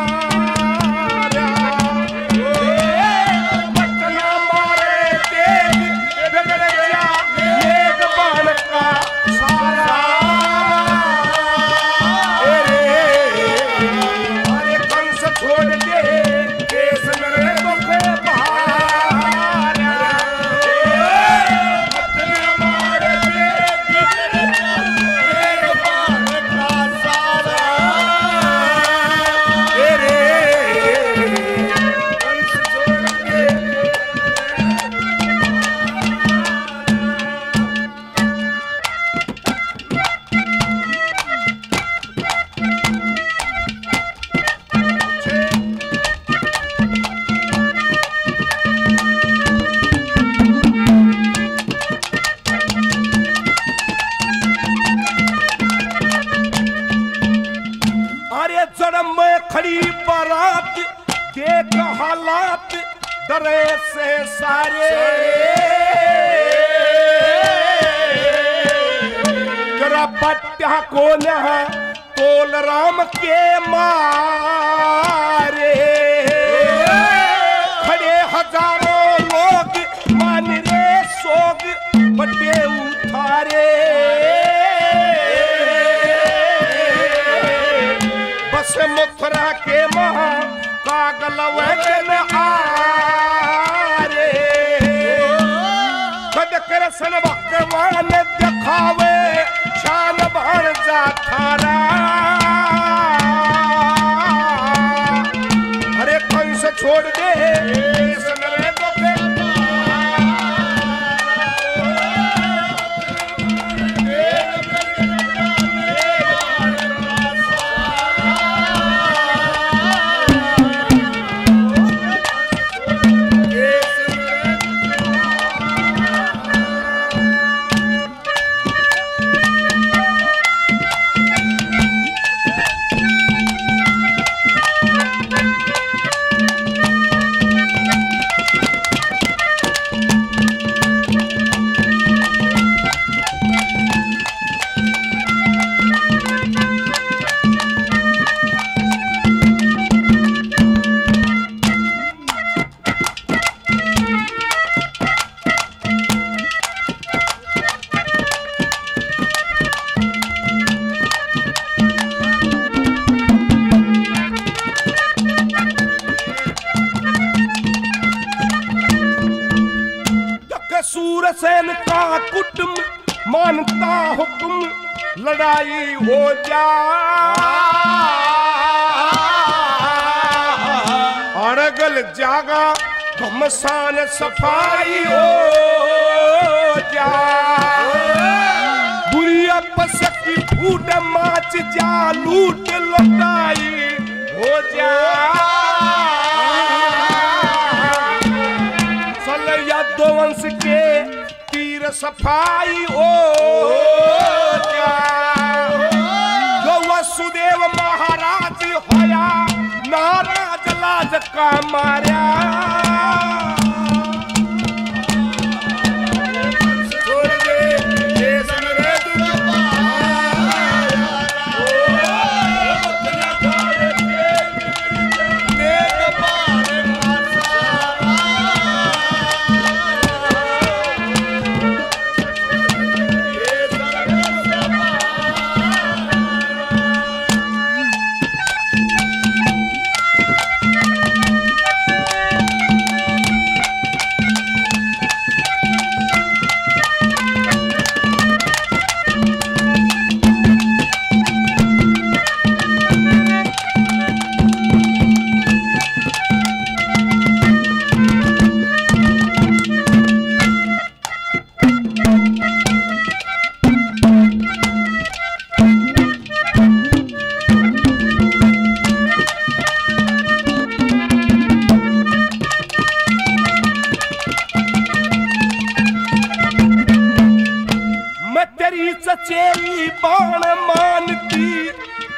मैं तेरी चचेरी बाण मानती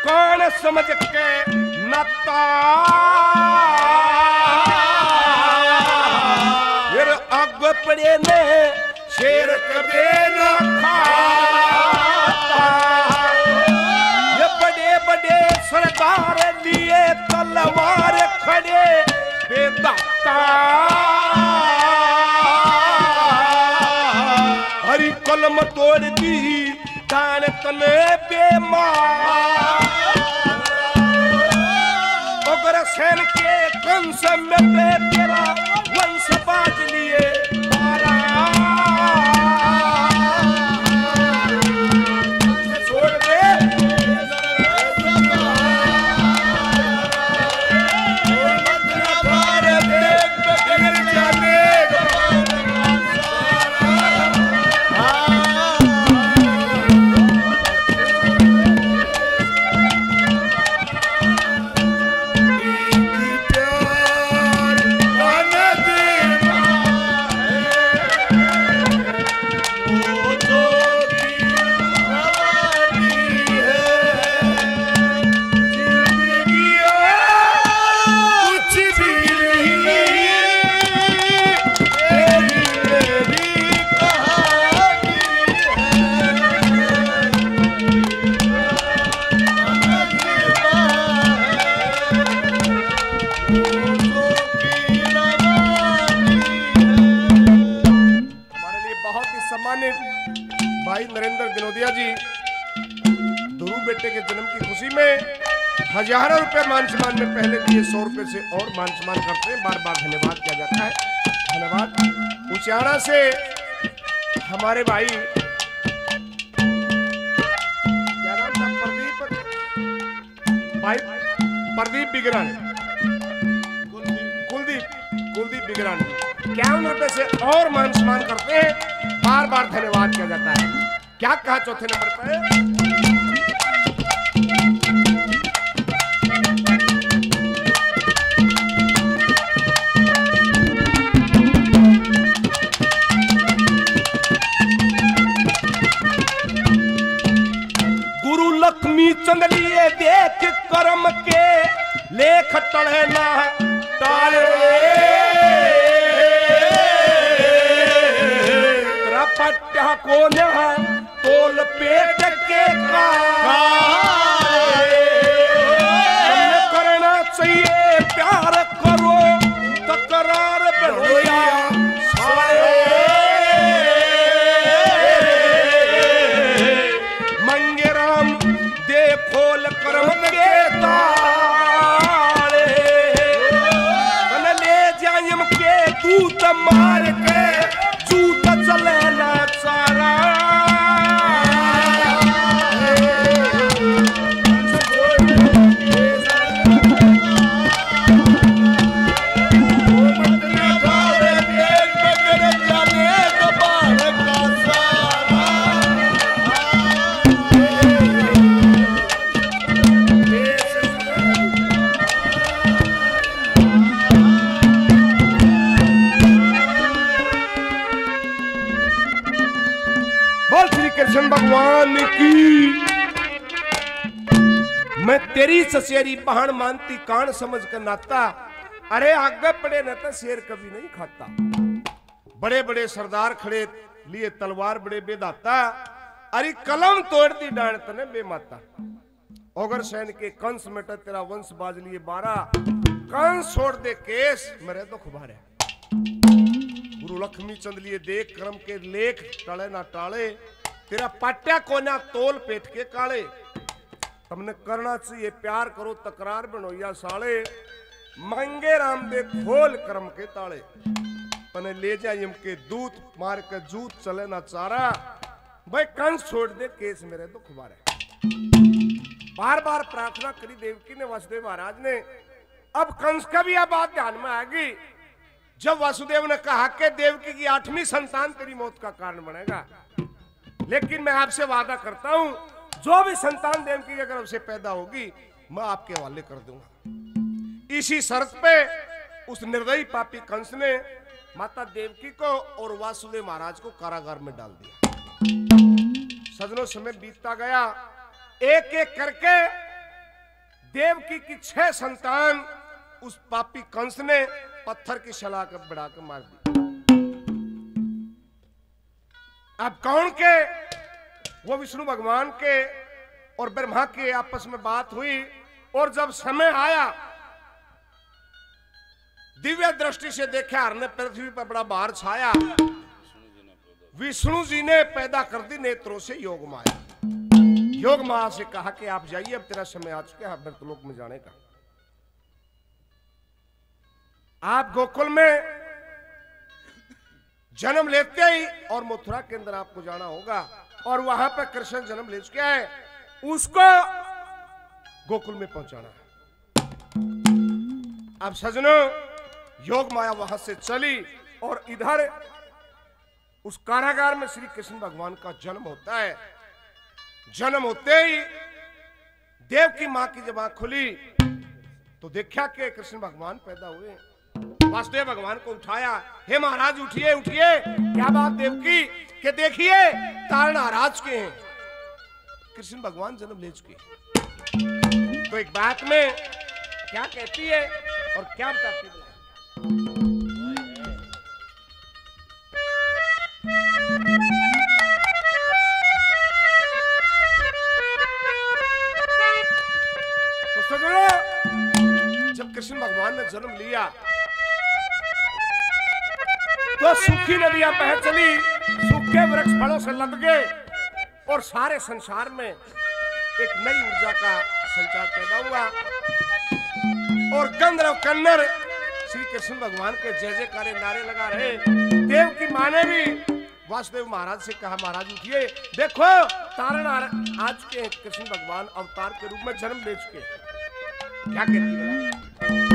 कौन समझ के नता फिर अग पड़े ने शेर कबे न खाता ये बड़े बड़े सरदार लिए तलवार खड़े कलम तोड़ दी दान तने बेमार। सैन के कंस में पे हज़ारों रुपए मान सम्मान में पहले दिए, सौ रुपए से और मान सम्मान करते हैं। बार बार धन्यवाद किया जाता है। धन्यवाद। उचाड़ा से हमारे भाई, क्या नाम था? प्रदीप। भाई, प्रदीप बिगड़न कुलदीप। कुलदीप। बिगड़न इक्यावन रुपए से और मान सम्मान करते हैं? बार बार धन्यवाद किया जाता है। क्या कहा चौथे नंबर पे कान समझ कर नाता। अरे आगे पड़े न शेर कभी नहीं खाता। बड़े बड़े सरदार खड़े लिए तलवार, बड़े बेदाता। अरे कलम तोड़ दी डांड तने बेमाता। अगर सैन के कंस मेटा तेरा वंश बाज लिए बारह कंस छोड़ दे केस, मेरे तो खुबारे गुरु लक्ष्मी चंद लिए देख, कर्म के लेख, टले ना टाले। तेरा पाट्या कोना तोल पेट के काले। चाहिए प्यार करो तकरार बनो या साले मांगे राम दे खोल कर्म के ताले तने ले जा यम के दूत मार के जूत चले ना चारा भाई कंस छोड़ दे केस मेरे तो खुबारे बार बार प्रार्थना करी देवकी ने वासुदेव महाराज ने अब कंस का भी यह बात ध्यान में आ गई जब वासुदेव ने कहा कि देवकी की आठवीं संतान तेरी मौत का कारण बनेगा लेकिन मैं आपसे वादा करता हूँ जो भी संतान देवकी की गर्भ से पैदा होगी, मैं आपके हवाले कर दूँगा। इसी शर्त पे उस निर्दयी पापी कंस ने माता देवकी को और वासुदेव महाराज को कारागार में डाल दिया। सजनों समय बीतता गया। एक एक करके देवकी की छह संतान उस पापी कंस ने पत्थर की शला कर बढ़ाकर मार दी। अब कौन के वो विष्णु भगवान के और ब्रह्मा के आपस में बात हुई और जब समय आया, दिव्य दृष्टि से देखा हरने पृथ्वी पर बड़ा बाहर छाया। विष्णु जी ने पैदा कर दी नेत्रों से योग माया। योग माया से कहा कि आप जाइए, अब तेरा समय आ चुका है मृतलोक में जाने का। आप गोकुल में जन्म लेते ही और मथुरा के अंदर आपको जाना होगा। और वहाँ पर कृष्ण जन्म ले चुके हैं। उसको गोकुल में पहुंचाना है। अब सजनों, योग माया वहाँ से चली और इधर उस कारागार में श्री कृष्ण भगवान का जन्म होता है। जन्म होते ही देव की माँ की जब आँख खुली तो देखा कि कृष्ण भगवान पैदा हुए। वासुदेव भगवान को उठाया। हे महाराज, उठिए उठिए। क्या बात देव की कि देखिए तारण महाराज के हैं। कृष्ण भगवान जन्म ले चुके तो एक बात में क्या कहती है और क्या बताती है? तो जब कृष्ण भगवान ने जन्म लिया तो सूखी नदियाँ बह चली, सूखे वृक्ष फलों से लद गए और सारे संसार में एक नई ऊर्जा का संचार पैदा हुआ। और गंधर्व कन्नड़ श्री कृष्ण भगवान के जय जयकारे नारे लगा रहे। देव की माने भी, वासुदेव महाराज से कहा, महाराज, उठिए। देखो, तारण आज के कृष्ण भगवान अवतार के रूप में जन्म ले चुके क्या कहती है?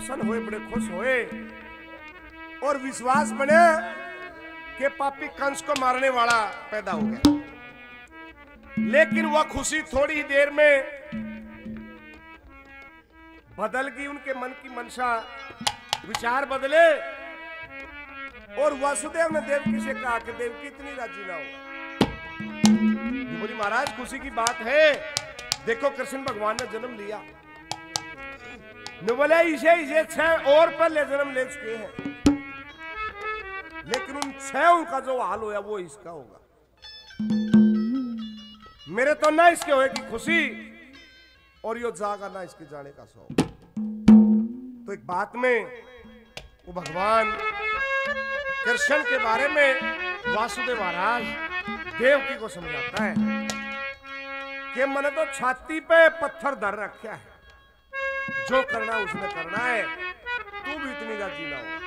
प्रसन्न हुए, बड़े खुश हुए और विश्वास बने कि पापी कंस को मारने वाला पैदा हो गया। लेकिन वह खुशी थोड़ी ही देर में बदल गई, उनके मन की मंशा, विचार बदले और वासुदेव ने देवकी से कहा कि देवकी, इतनी राज़ी ना हो। बोली, महाराज, खुशी की बात है। देखो, कृष्ण भगवान ने जन्म लिया। बोले इसे इसे छह और पहले जन्म ले चुके हैं। लेकिन उन छह का जो हाल होया, वो इसका होगा। मेरे तो ना इसके होए की खुशी, और यो जागा ना इसके जाने का शौक। तो एक बात में, वो भगवान कृष्ण के बारे में वासुदेव महाराज देवकी को समझाता है कि मैंने तो छाती पे पत्थर धर रखा है। जो करना उसने करना है। तू भी इतनी राज़ी ना हो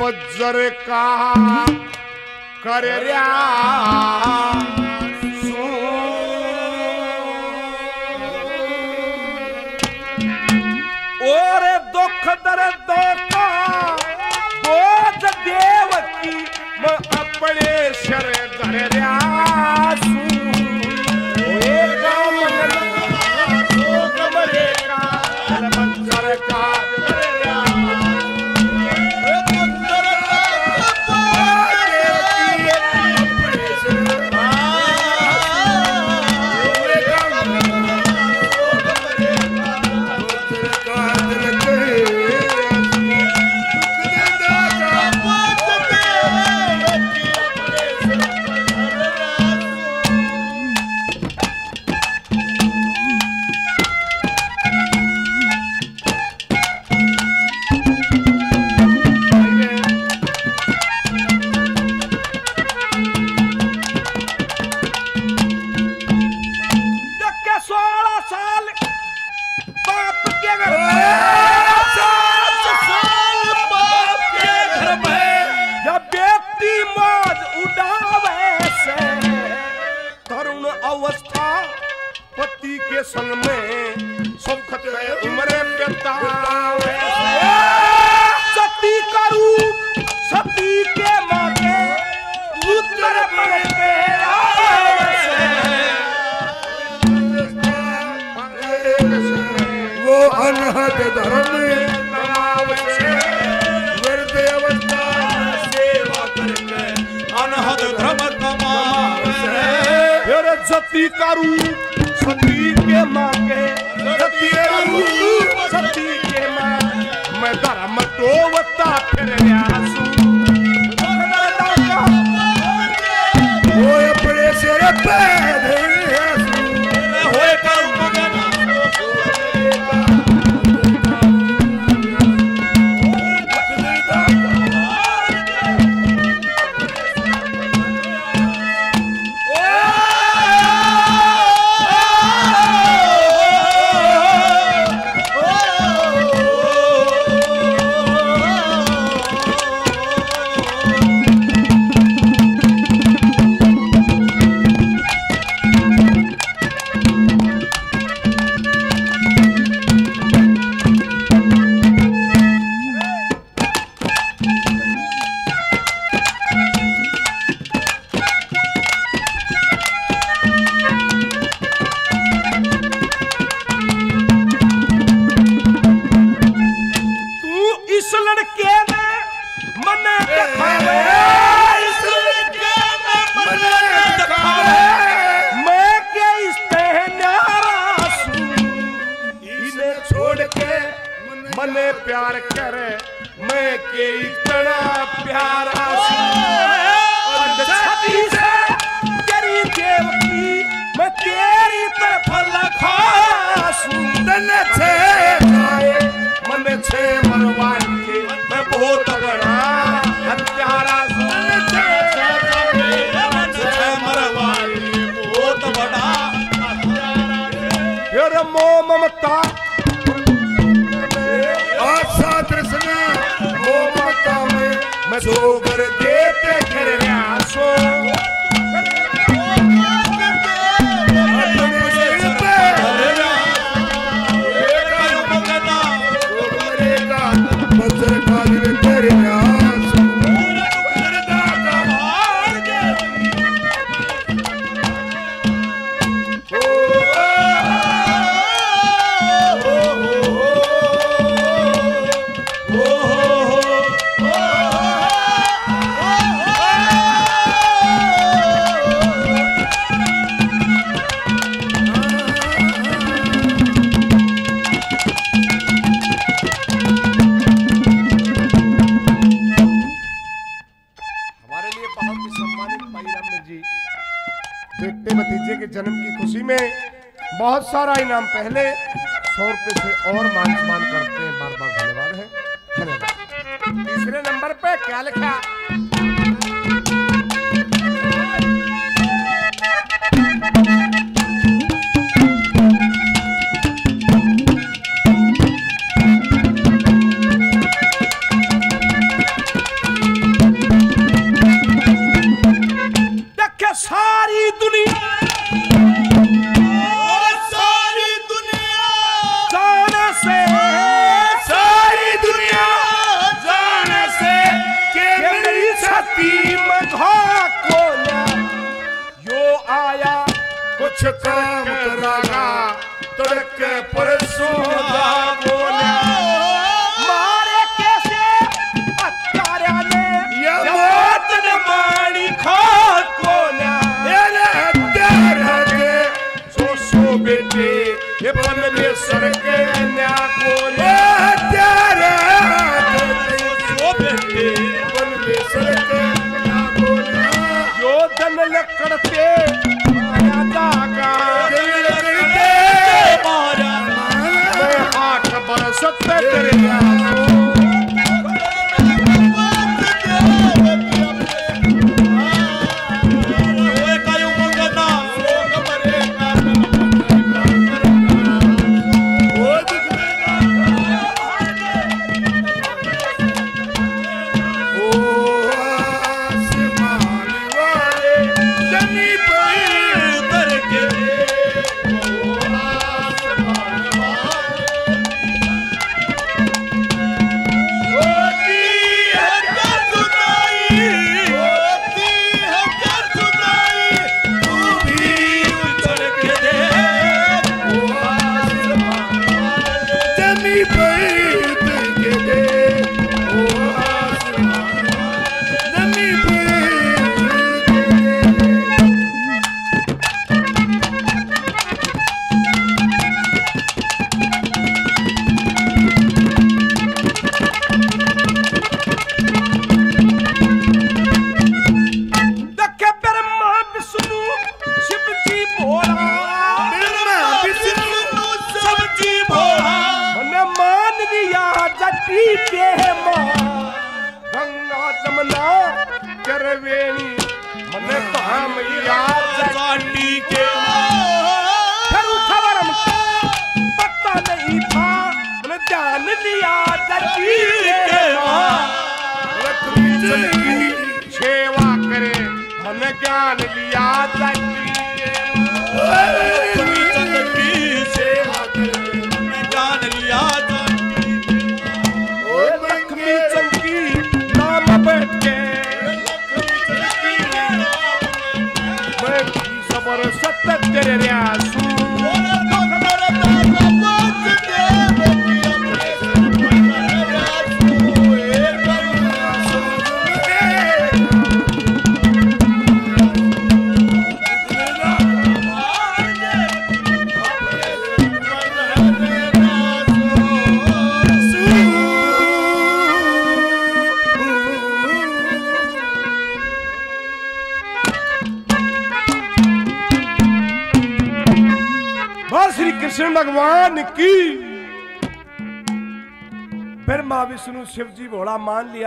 बज्जर का कर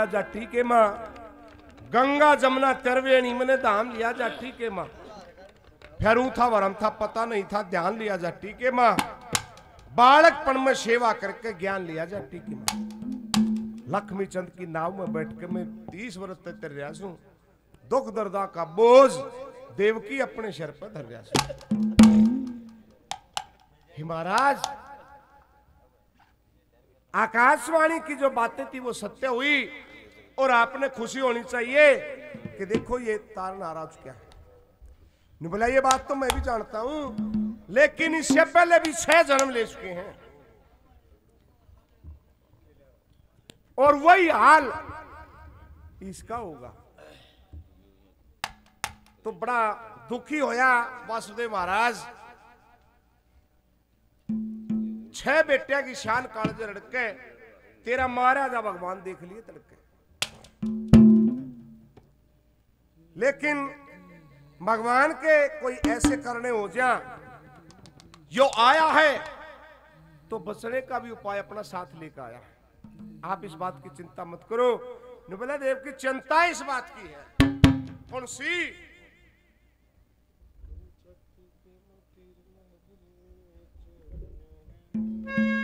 मान लिया जाटी के माँ। गंगा जमुना त्रिवेणी मैंने धाम लिया जाटी के माँ। फिर था, वरम था, पता नहीं था, ध्यान लिया जाटी के माँ। बालकपन में सेवा करके ज्ञान लिया जाटी की माँ। लक्ष्मी चंद की नाव में बैठ के मैं तीस वर्ष तक तर हूँ। दुख दर्दा का बोझ देवकी अपने सिर पर धर हूँ। हे महाराज, आकाशवाणी की जो बातें थी, वो सत्य हुई। और आपने खुशी होनी चाहिए कि देखो ये तार नाराज़ क्या है। बोला ये बात तो मैं भी जानता हूँ, लेकिन इससे पहले भी छह जन्म ले चुके हैं। और वही हाल इसका होगा। तो बड़ा दुखी होया वासुदेव महाराज। छह बेटिया की शान कालज लड़के, तेरा महाराजा भगवान देख लिए तड़के। लेकिन भगवान के कोई ऐसे करने हो जा जो आया है तो बचने का भी उपाय अपना साथ लेकर आया है। आप इस बात की चिंता मत करो। निर्मला देव की चिंता इस बात की है। कौन सी ये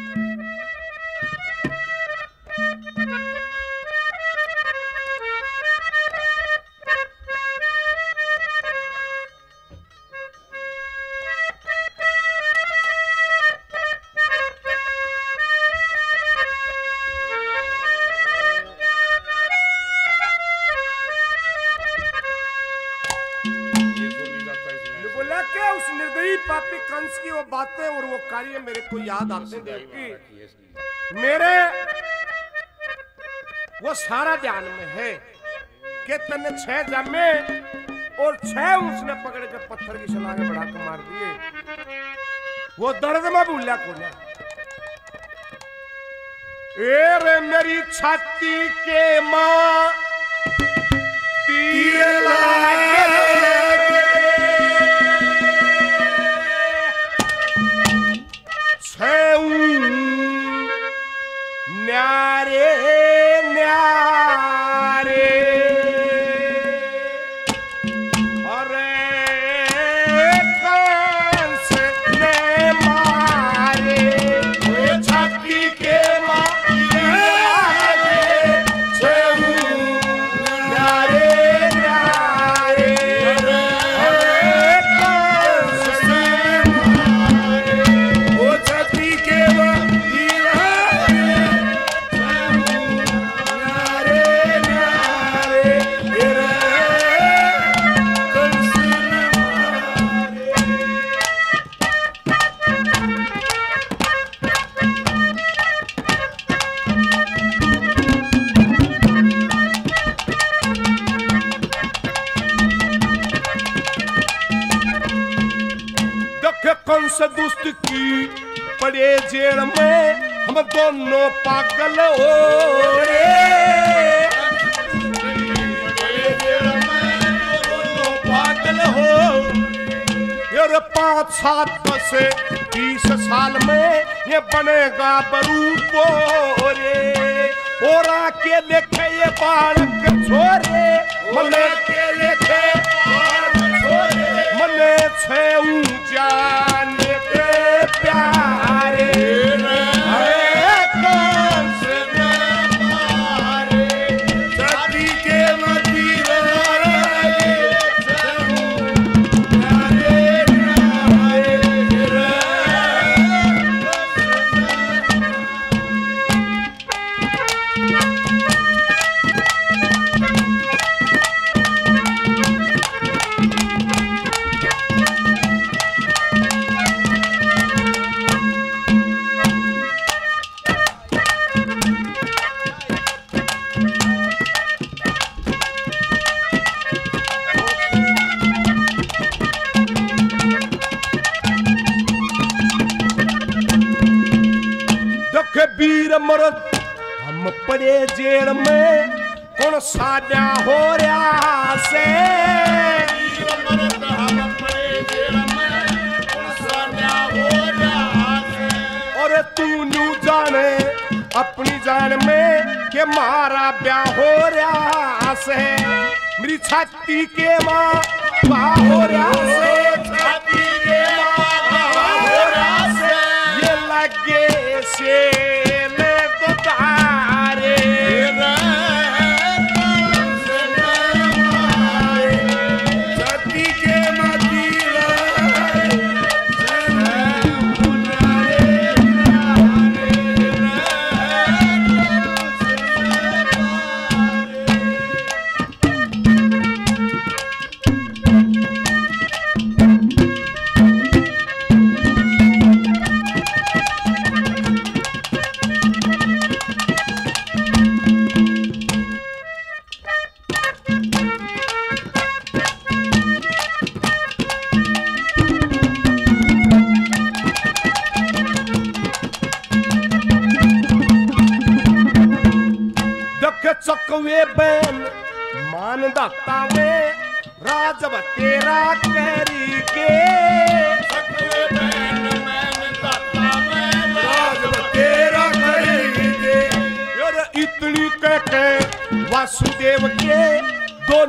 को याद आते हैं मेरे वो सारा ध्यान में है कि तने छह जमे और छह उसने पकड़ के पत्थर की छलांगे बढ़ा के मार दिए। वो दर्द में भूलिया को ना ए रे मेरी छाती के माँ।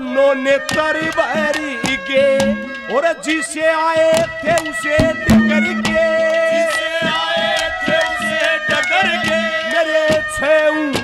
ने तरबरी गे। और जिसे आए थे उसे डगर के मेरे छेऊ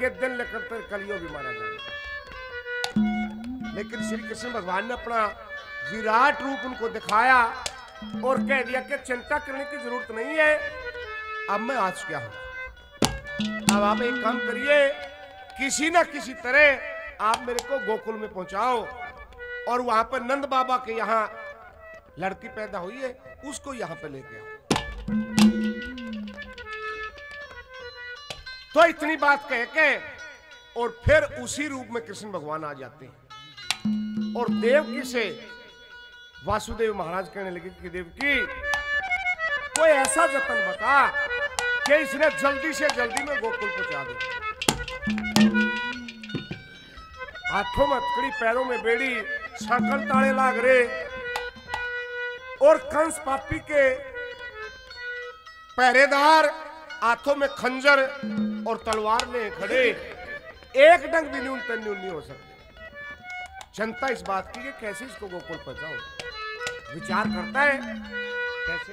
के दिन लेकर कर कलियो भी मारा जाए लेकिन श्री कृष्ण भगवान ने अपना विराट रूप उनको दिखाया और कह दिया कि चिंता करने की ज़रूरत नहीं है, अब मैं आ चुका हूँ? अब आप एक काम करिए, किसी ना किसी तरह आप मेरे को गोकुल में पहुंचाओ और वहाँ पर नंद बाबा के यहाँ लड़की पैदा हुई है, उसको यहाँ पे लेके आओ। तो इतनी बात कह के और फिर उसी रूप में कृष्ण भगवान आ जाते हैं। और देवकी से वासुदेव महाराज कहने लगे कि देवकी, कोई ऐसा जतन बता कि इसने जल्दी से जल्दी में गोकुल पहुँचा दे। हाथों में हथकड़ी पैरों में बेड़ी सकल ताड़े लाग रहे और कंस पापी के पहरेदार हाथों में खंजर और तलवार ले खड़े। एक डंग भी न्यून तन न्यून नहीं हो सकते। जनता इस बात की कि कैसे इसको गोकुल पहुंचाओ विचार करता है? कैसे?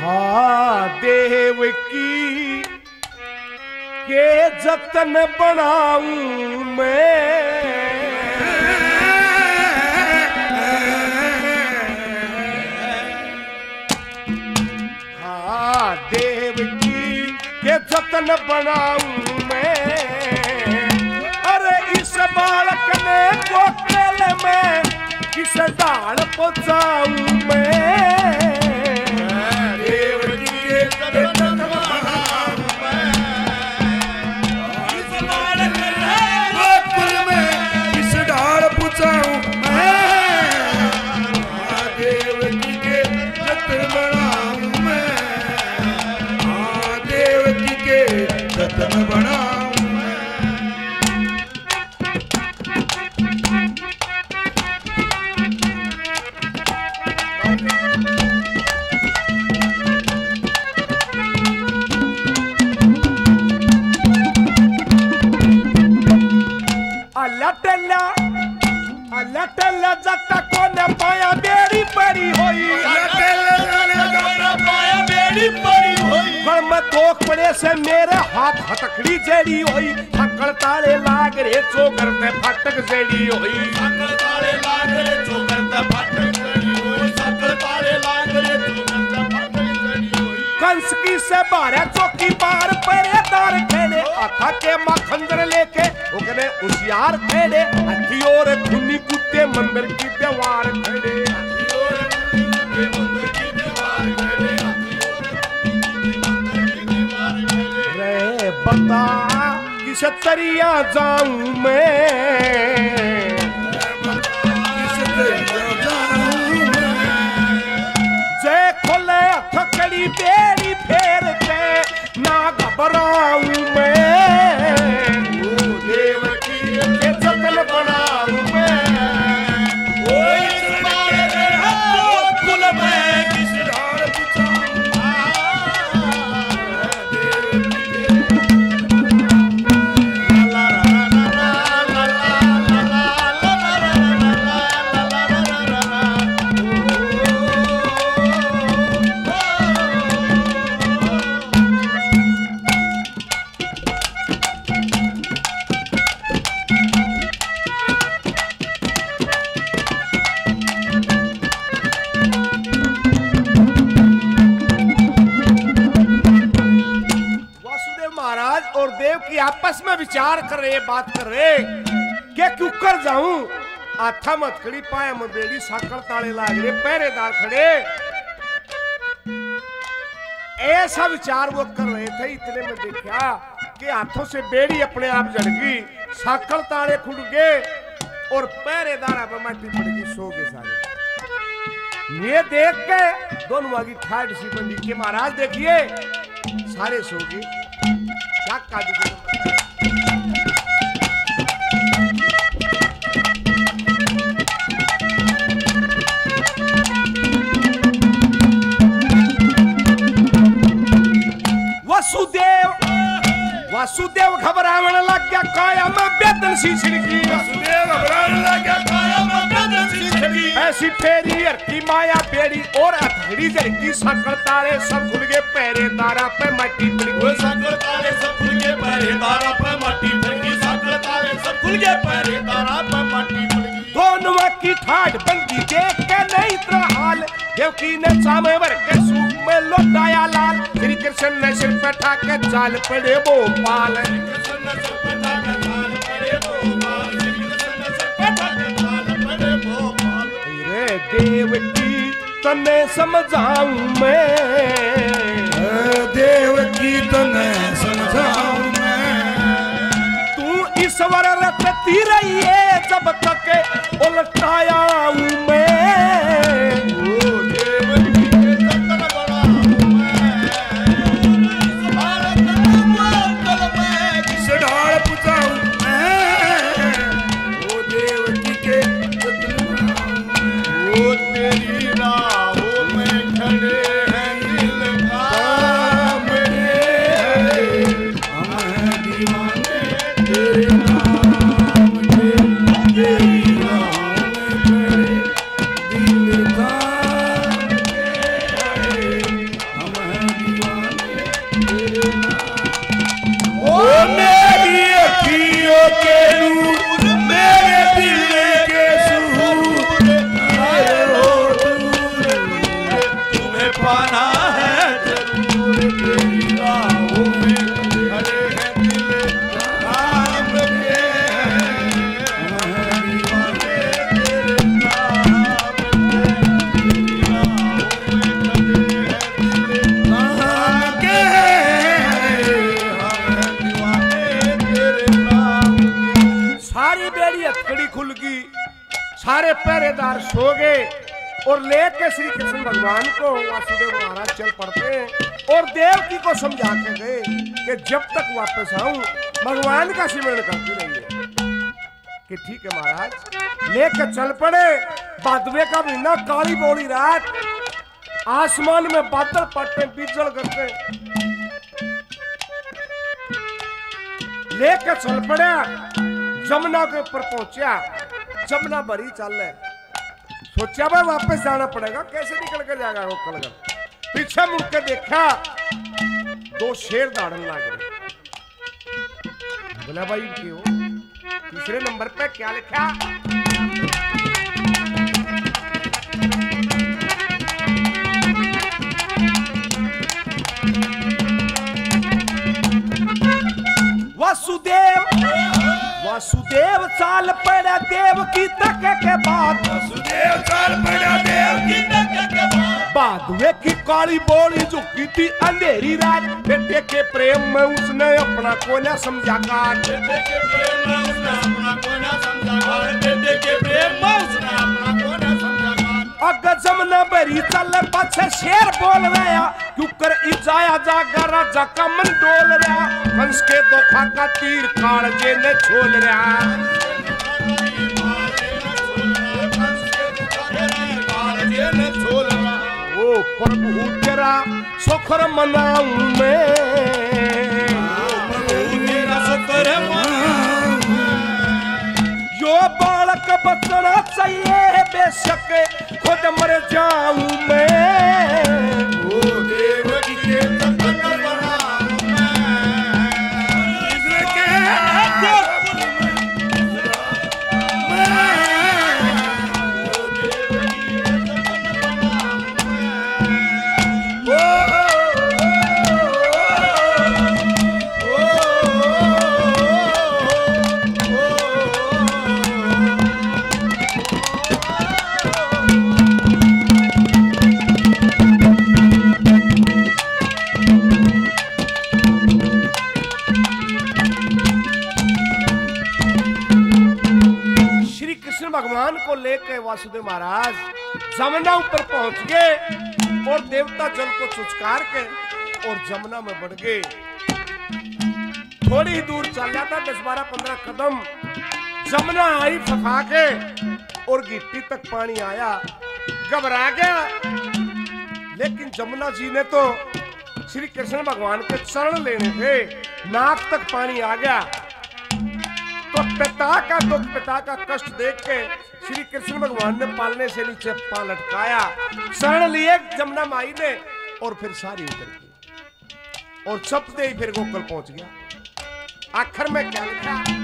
हा, देव की के जतन बनाऊँ मैं? जतन बनाऊ मैं। अरे इस बालक ने कोकल में किस डाल पहुंचाऊ मैं। मत बेड़ी साकड़ ताले लाग रहे पहरेदार खड़े ऐसा विचार वो कर रहे थे इतने में देखा कि हाथों से बेड़ी अपने आप जड़ गई साकड़ ताले खुड़ गए और पहरेदार आप माटी पड़ गई सो गए सारे ये देख के दोनों आगे ठाट सी बंदी के महाराज देखिए सारे सो गए बेदन सी छिड़की। ऐसी फेरी माया बेड़ी और हथड़ी झड़की सकल तारे सब खुल गए पहरेदारा पे मट्टी पड़ गई दोनों की ठाट बंदी देख के नहीं इतना हाल। देवकी ने सामे भर के सूप में लौटाया लाल। श्री कृष्ण ने सिर पे ठाके चाल पड़े भोपाल रे तने समझाऊं मैं। देव की तने समझाऊं मैं। तू ईश्वर रखती रही है जब तक उलटाया और श्री कृष्ण भगवान को वासुदेव महाराज चल पड़ते हैं और देवकी को समझा के गए कि जब तक वापस आऊँ, भगवान का सिमरण करती रहिए। कि ठीक है महाराज लेके चल पड़े, बादवे का महीना, काली बोली रात, आसमान में बादल पड़ते बिजल करते लेके चल पड़ा, जमुना के ऊपर पहुँचा, जमुना भरी चल है। सोचा भाई वापस जाना पड़ेगा। कैसे निकल कर जाएगा वो कलगर पीछे मुड़ के देखा, दो शेर दाड़न लग रहे। बोला भाई क्यों तीसरे नंबर पे क्या लिखा? वासुदेव। वासुदेव चाल पड़ा देव की तक के बाद वसुदेव चाल पड़ा देव की तक के बाद बादुए की काली बोली झुकी थी अंधेरी रात। बेटे के प्रेम में उसने अपना कोना समझा काट। बेटे के प्रेम में उसने अपना कोना समझा गार बेटे के प्रेम में अग जमना भरी चल पछे शेर बोल रहा क्यूकर इजाया जागा, राजा का मन डोल रहा कंस के दोखा का तीर कालजे ने छोल रहा ओ प्रभु तेरा सुखर मनाऊं मैं. यो चाहिए बेशक खुद मर जाऊँ मैं। श्री भगवान को लेकर वासुदेव महाराज जमुना ऊपर पहुँच गए और देवता जल को चुचकार के और जमुना में बढ़ गए। थोड़ी दूर चल जाता दस बारह पंद्रह कदम, जमुना आई फफा के और गिट्टी तक पानी आया। घबरा गया, लेकिन जमुना जी ने तो श्री कृष्ण भगवान के चरण लेने थे। नाक तक पानी आ गया। तो पिता का, दुख पिता का कष्ट देख के श्री कृष्ण भगवान ने पालने से नीचे पा लटकाया शरण लिए जमुना माई ने और फिर सारी उतर गई। और चपते ही फिर गोकुल पहुँच गया। आखिर में क्या लिखा?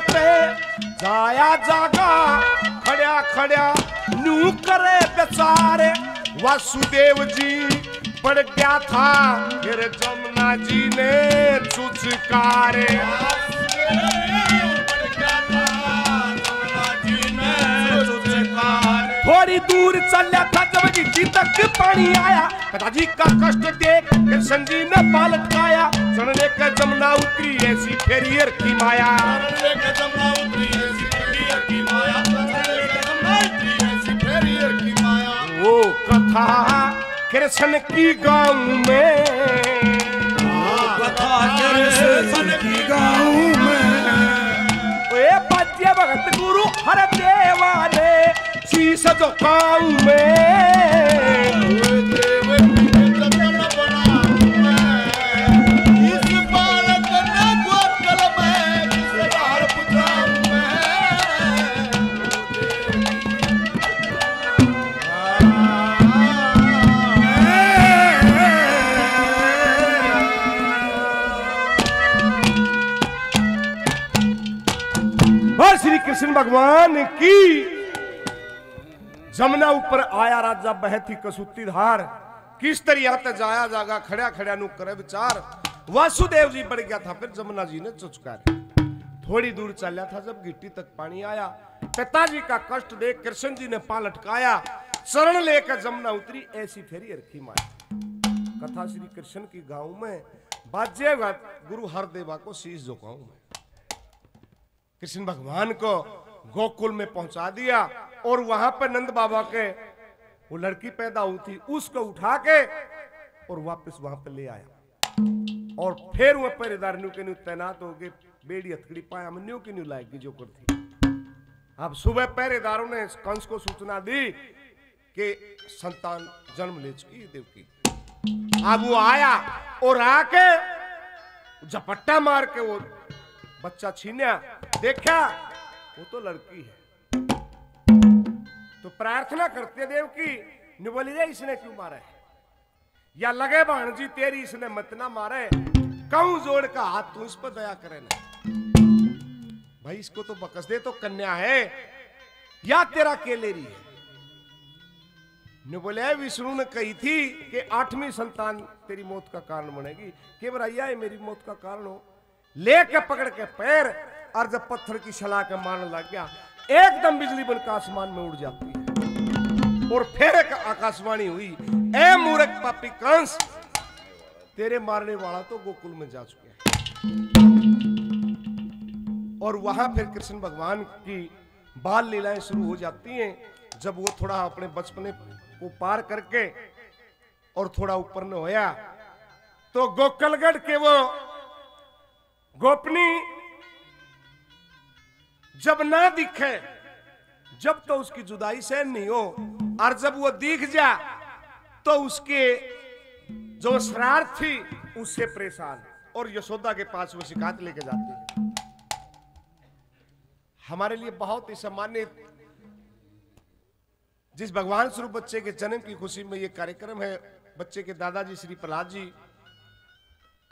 पे जाया जागा खड़ा खड़ा नू करे बेचारे, वासुदेव जी पड़ गया था। फिर जमुना जी ने चुचकारे। थोड़ी दूर चलिया था जब गिट्टी तक पानी आया। पिताजी का कष्ट देख कृष्ण जी ने पाल लटकाया चढ़ने का जमुना उतरी ऐसी फेरियर की माया। वो कथा कृष्ण की गाँव में। ए पद्य भगत गुरु हर देवा ने ਸੀਸ ਦੁਖਾਉ ਮੈਂ और श्री कृष्ण भगवान की जमुना ऊपर आया राजा बहती कसुती धार किस तरिया ते जाया जागा खड़ा खड़ा नु करे विचार वासुदेव जी बढ़ गया था फिर जमुना जी ने चुचकारे थोड़ी दूर चला था जब गिट्टी तक पानी आया पिताजी का कष्ट देख कृष्ण जी ने पा लटकाया चरण लेकर जमुना उतरी ऐसी फेरी रखी माई कथा श्री कृष्ण की गाँव में बाजेगा गुरु हरदेवा को शीश झुकाऊं में कृष्ण भगवान को गोकुल में पहुँचा दिया और वहाँ पर नंद बाबा के, वो लड़की पैदा हुई थी, उसको उठा के और वापस वहाँ पर ले आया। और फिर वह पहरेदार न्यू के न्यू तैनात हो गए, बेड़ी हथकड़ी पाया न्यू की न्यू लाएगी जो कर थी। अब सुबह पहरेदारों ने कंस को सूचना दी कि संतान जन्म ले चुकी देव की अब वो आया और आके झपट्टा मार के वो बच्चा छीना देखा वो तो लड़की है। तो प्रार्थना करते देव की ने बोली इसने क्यों मारा या लगे बहन जी तेरी इसने मत ना मारे कहूँ जोड़ का हाथ तू इस पर दया करे ना। भाई, इसको तो बकस दे तो कन्या है, या तेरा केलेरी है? ने विष्णु ने कही थी कि आठवीं संतान तेरी मौत का कारण बनेगी। के भैया ये मेरी मौत का कारण हो। लेके पकड़ के पैर और जब पत्थर की छला के मारने लग गया, एकदम बिजली बनकर आसमान में उड़ जाती है। और फिर एक आकाशवाणी हुई, ए मूर्ख पापी कंस, तेरे मारने वाला तो गोकुल में जा चुके हैं। और वहाँ फिर कृष्ण भगवान की बाल लीलाएँ शुरू हो जाती हैं, जब वो थोड़ा अपने बचपने को पार करके और थोड़ा ऊपर न होया तो गोकलगढ़ के वो गोपनी जब ना दिखे, जब तो उसकी जुदाई सहन नहीं हो और जब वो दिख जा तो उसके जो शरारत थी उससे परेशान। और यशोदा के पास वो शिकायत लेके जाती है। हमारे लिए बहुत ही सम्मानित, जिस भगवान स्वरूप बच्चे के जन्म की खुशी में ये कार्यक्रम है, बच्चे के दादाजी श्री प्रहलाद जी,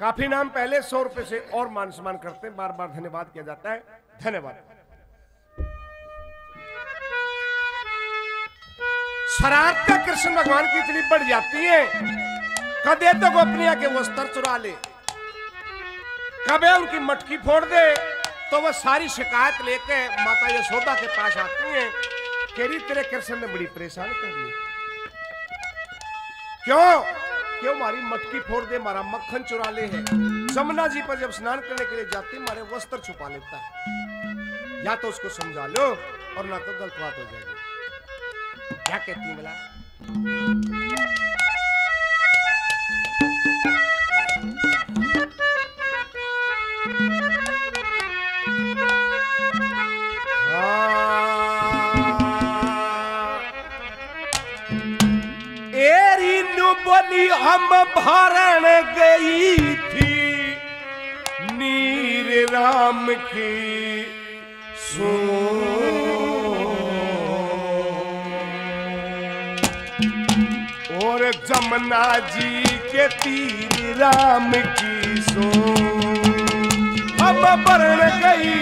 काफ़ी नाम पहले सौ रुपए से और मान सम्मान करते हैं बार बार धन्यवाद किया जाता है। धन्यवाद। शरारतें कृष्ण भगवान की इतनी बढ़ जाती है। कदे तो गोपनिया के वस्त्र चुरा ले कबे उनकी मटकी फोड़ दे तो वह सारी शिकायत लेके माता यशोदा के पास आती है केरी तेरे कृष्ण ने बड़ी परेशान कर ली। क्यों? क्यों मारी मटकी फोड़ दे, मारा मक्खन चुरा ले है। जमुना जी पर जब स्नान करने के लिए जाती, मारे वस्त्र छुपा लेता है। या तो उसको समझा लो और ना तो गलत बात हो जाएगी। क्या कहती है नु बोली हम भरण गई थी नीर राम की सो जमुना जी के तीर राम की सो। हम भरण गई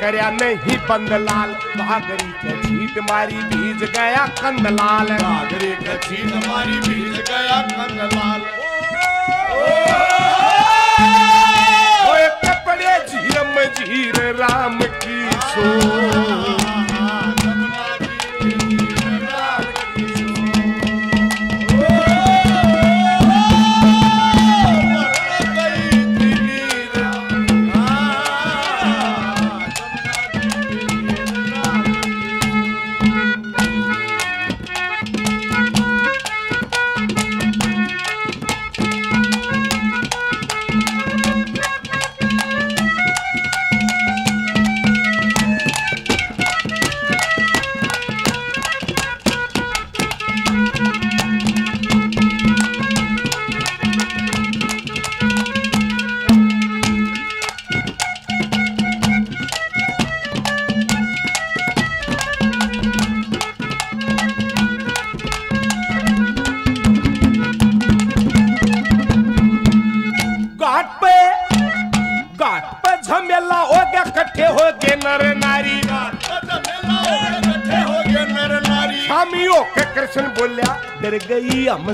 करया नहीं बंदलाल। भागरी के छीट मारी भीज गया कंदलाल। ओए कपड़े झीरम झीर राम की सो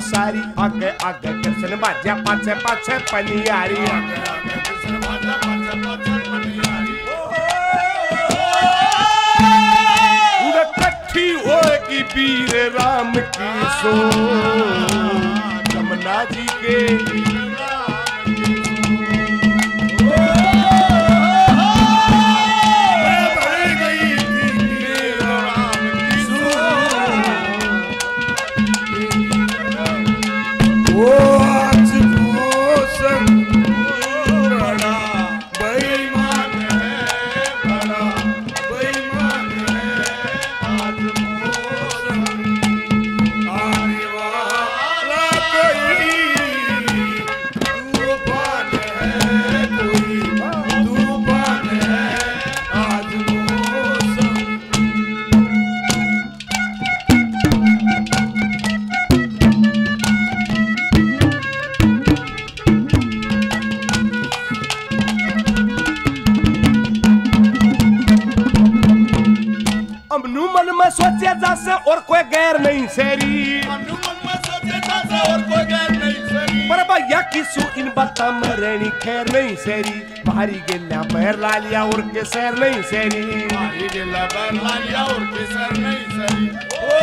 सारी आगे आगे कृष्ण बाजा, पाछे पाछे, पनियारी। आगे उड़ कट्ठी होगी वीर राम की सो जमुना जी के सैर नहीं सेरी मारी गेला बरलालिया और केसर नहीं सही ओ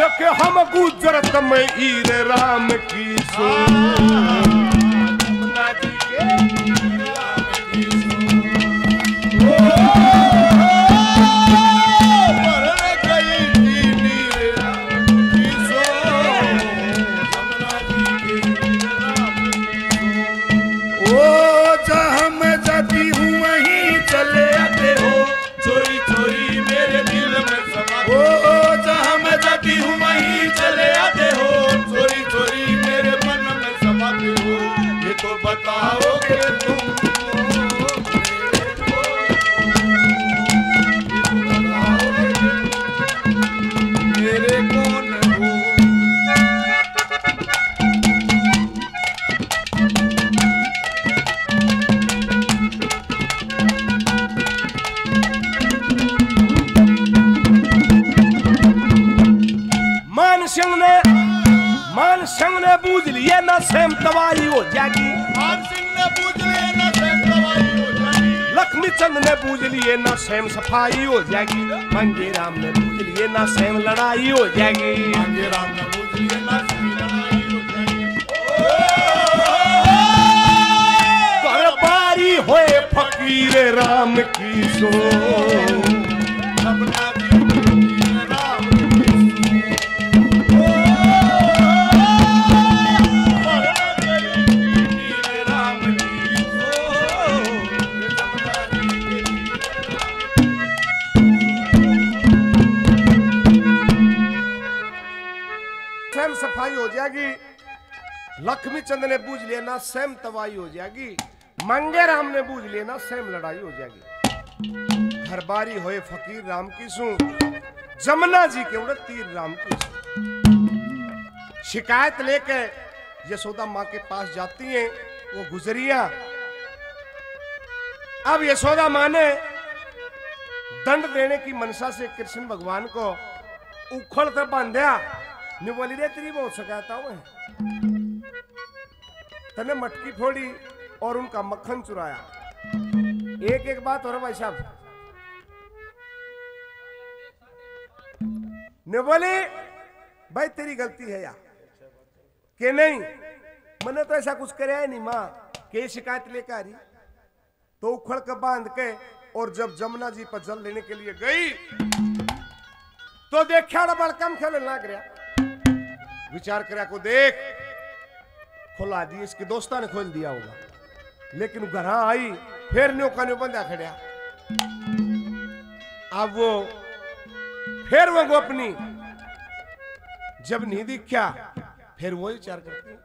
देखे हम गुजरत में ईर राम की सो बारी होए फकीर राम की सू जमुना जी के उड़े तीर राम की शिकायत लेके यशोदा माँ के पास जाती हैं, वो गुजरिया। अब यशोदा माँ ने दंड देने की मनसा से कृष्ण भगवान को उखड़ कर बांधा ने बोली रे तेरी बहुत शिकायत हुए। तने मटकी फोड़ी और उनका मक्खन चुराया। एक एक बात हो रहा भाई साहब। ने बोली, भाई, तेरी गलती है या कि नहीं? मैंने तो ऐसा कुछ कराया नहीं, माँ। के शिकायत लेकर आ रही। तो उखड़ कर बाँध के और जब जमुना जी पर जल लेने के लिए गई तो देखा बड़कम खेल लाग रहा। विचार करा को देख, खोला दी इसके दोस्ता ने खोल दिया होगा। लेकिन घर आई, फिर न्यो का न्यो बंदा खड़ा अब वो फिर वो गोपनी। जब नहीं दिखा फिर वो विचार करते है।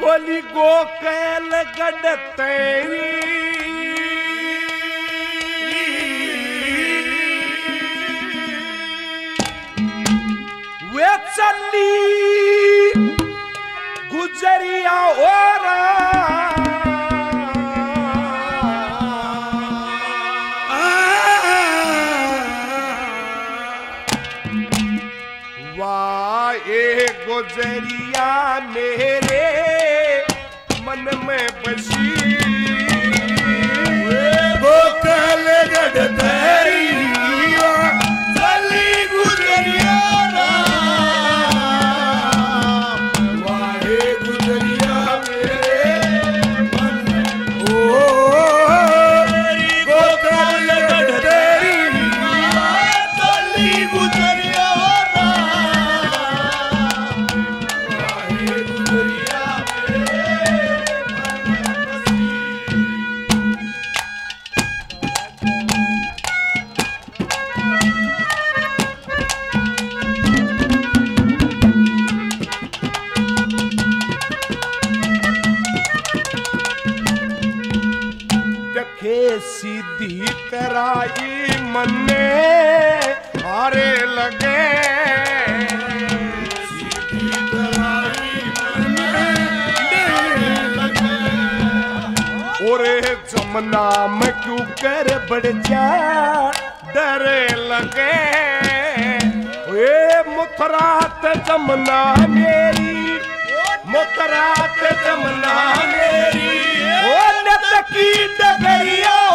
बोली हाँ। गो कैल गड तेरी। ਚੱਲੀ ਗੁਜ਼ਰੀਆ ਓਰਾ नाम क्यों कर बढ़िया डर लगे। ए, मुथरात जमना मेरी, मुथरात जमना मेरी। ओ नतकी डगरिया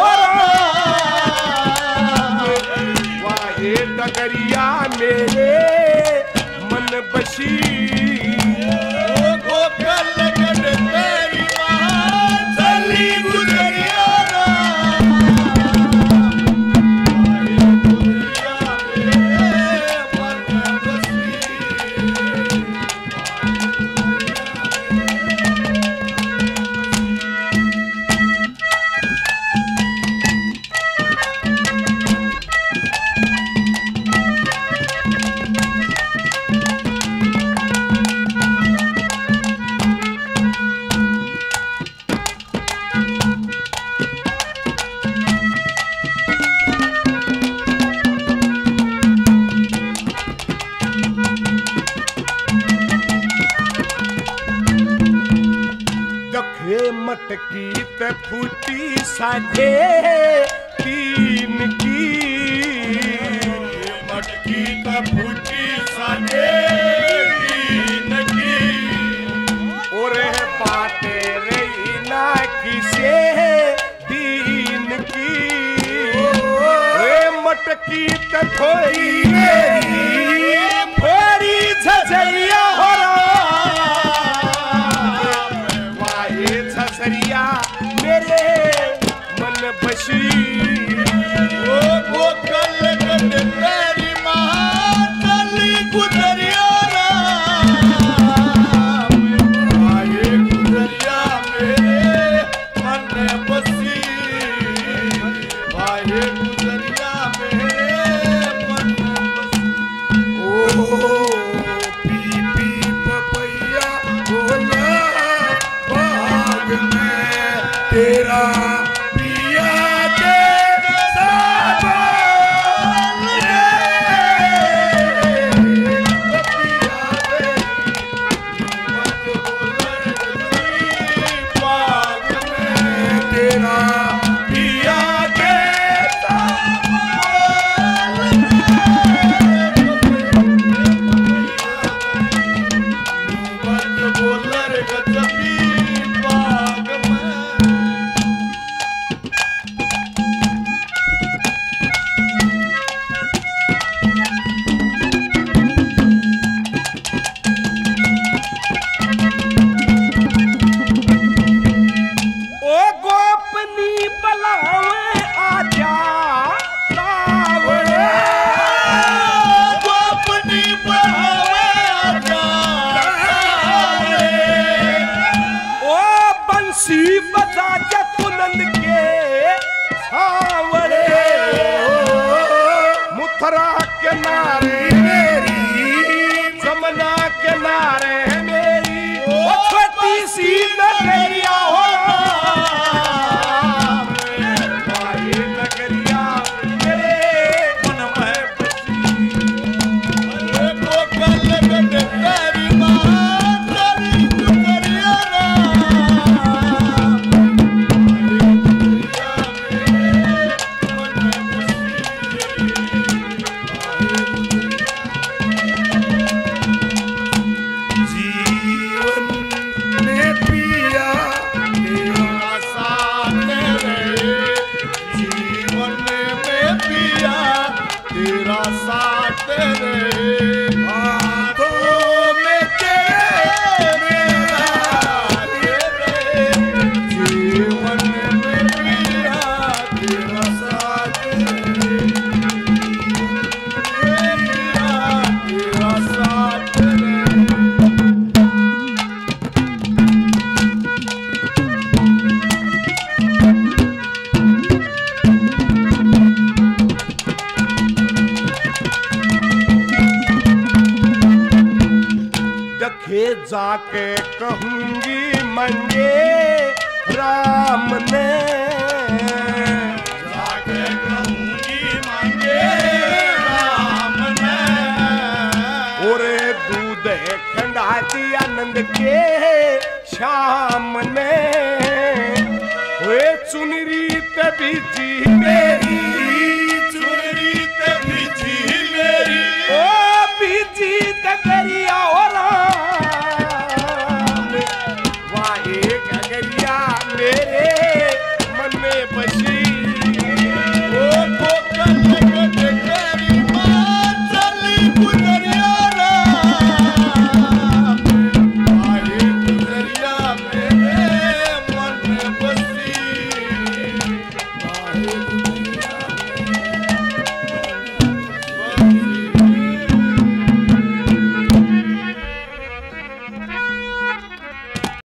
Kashi.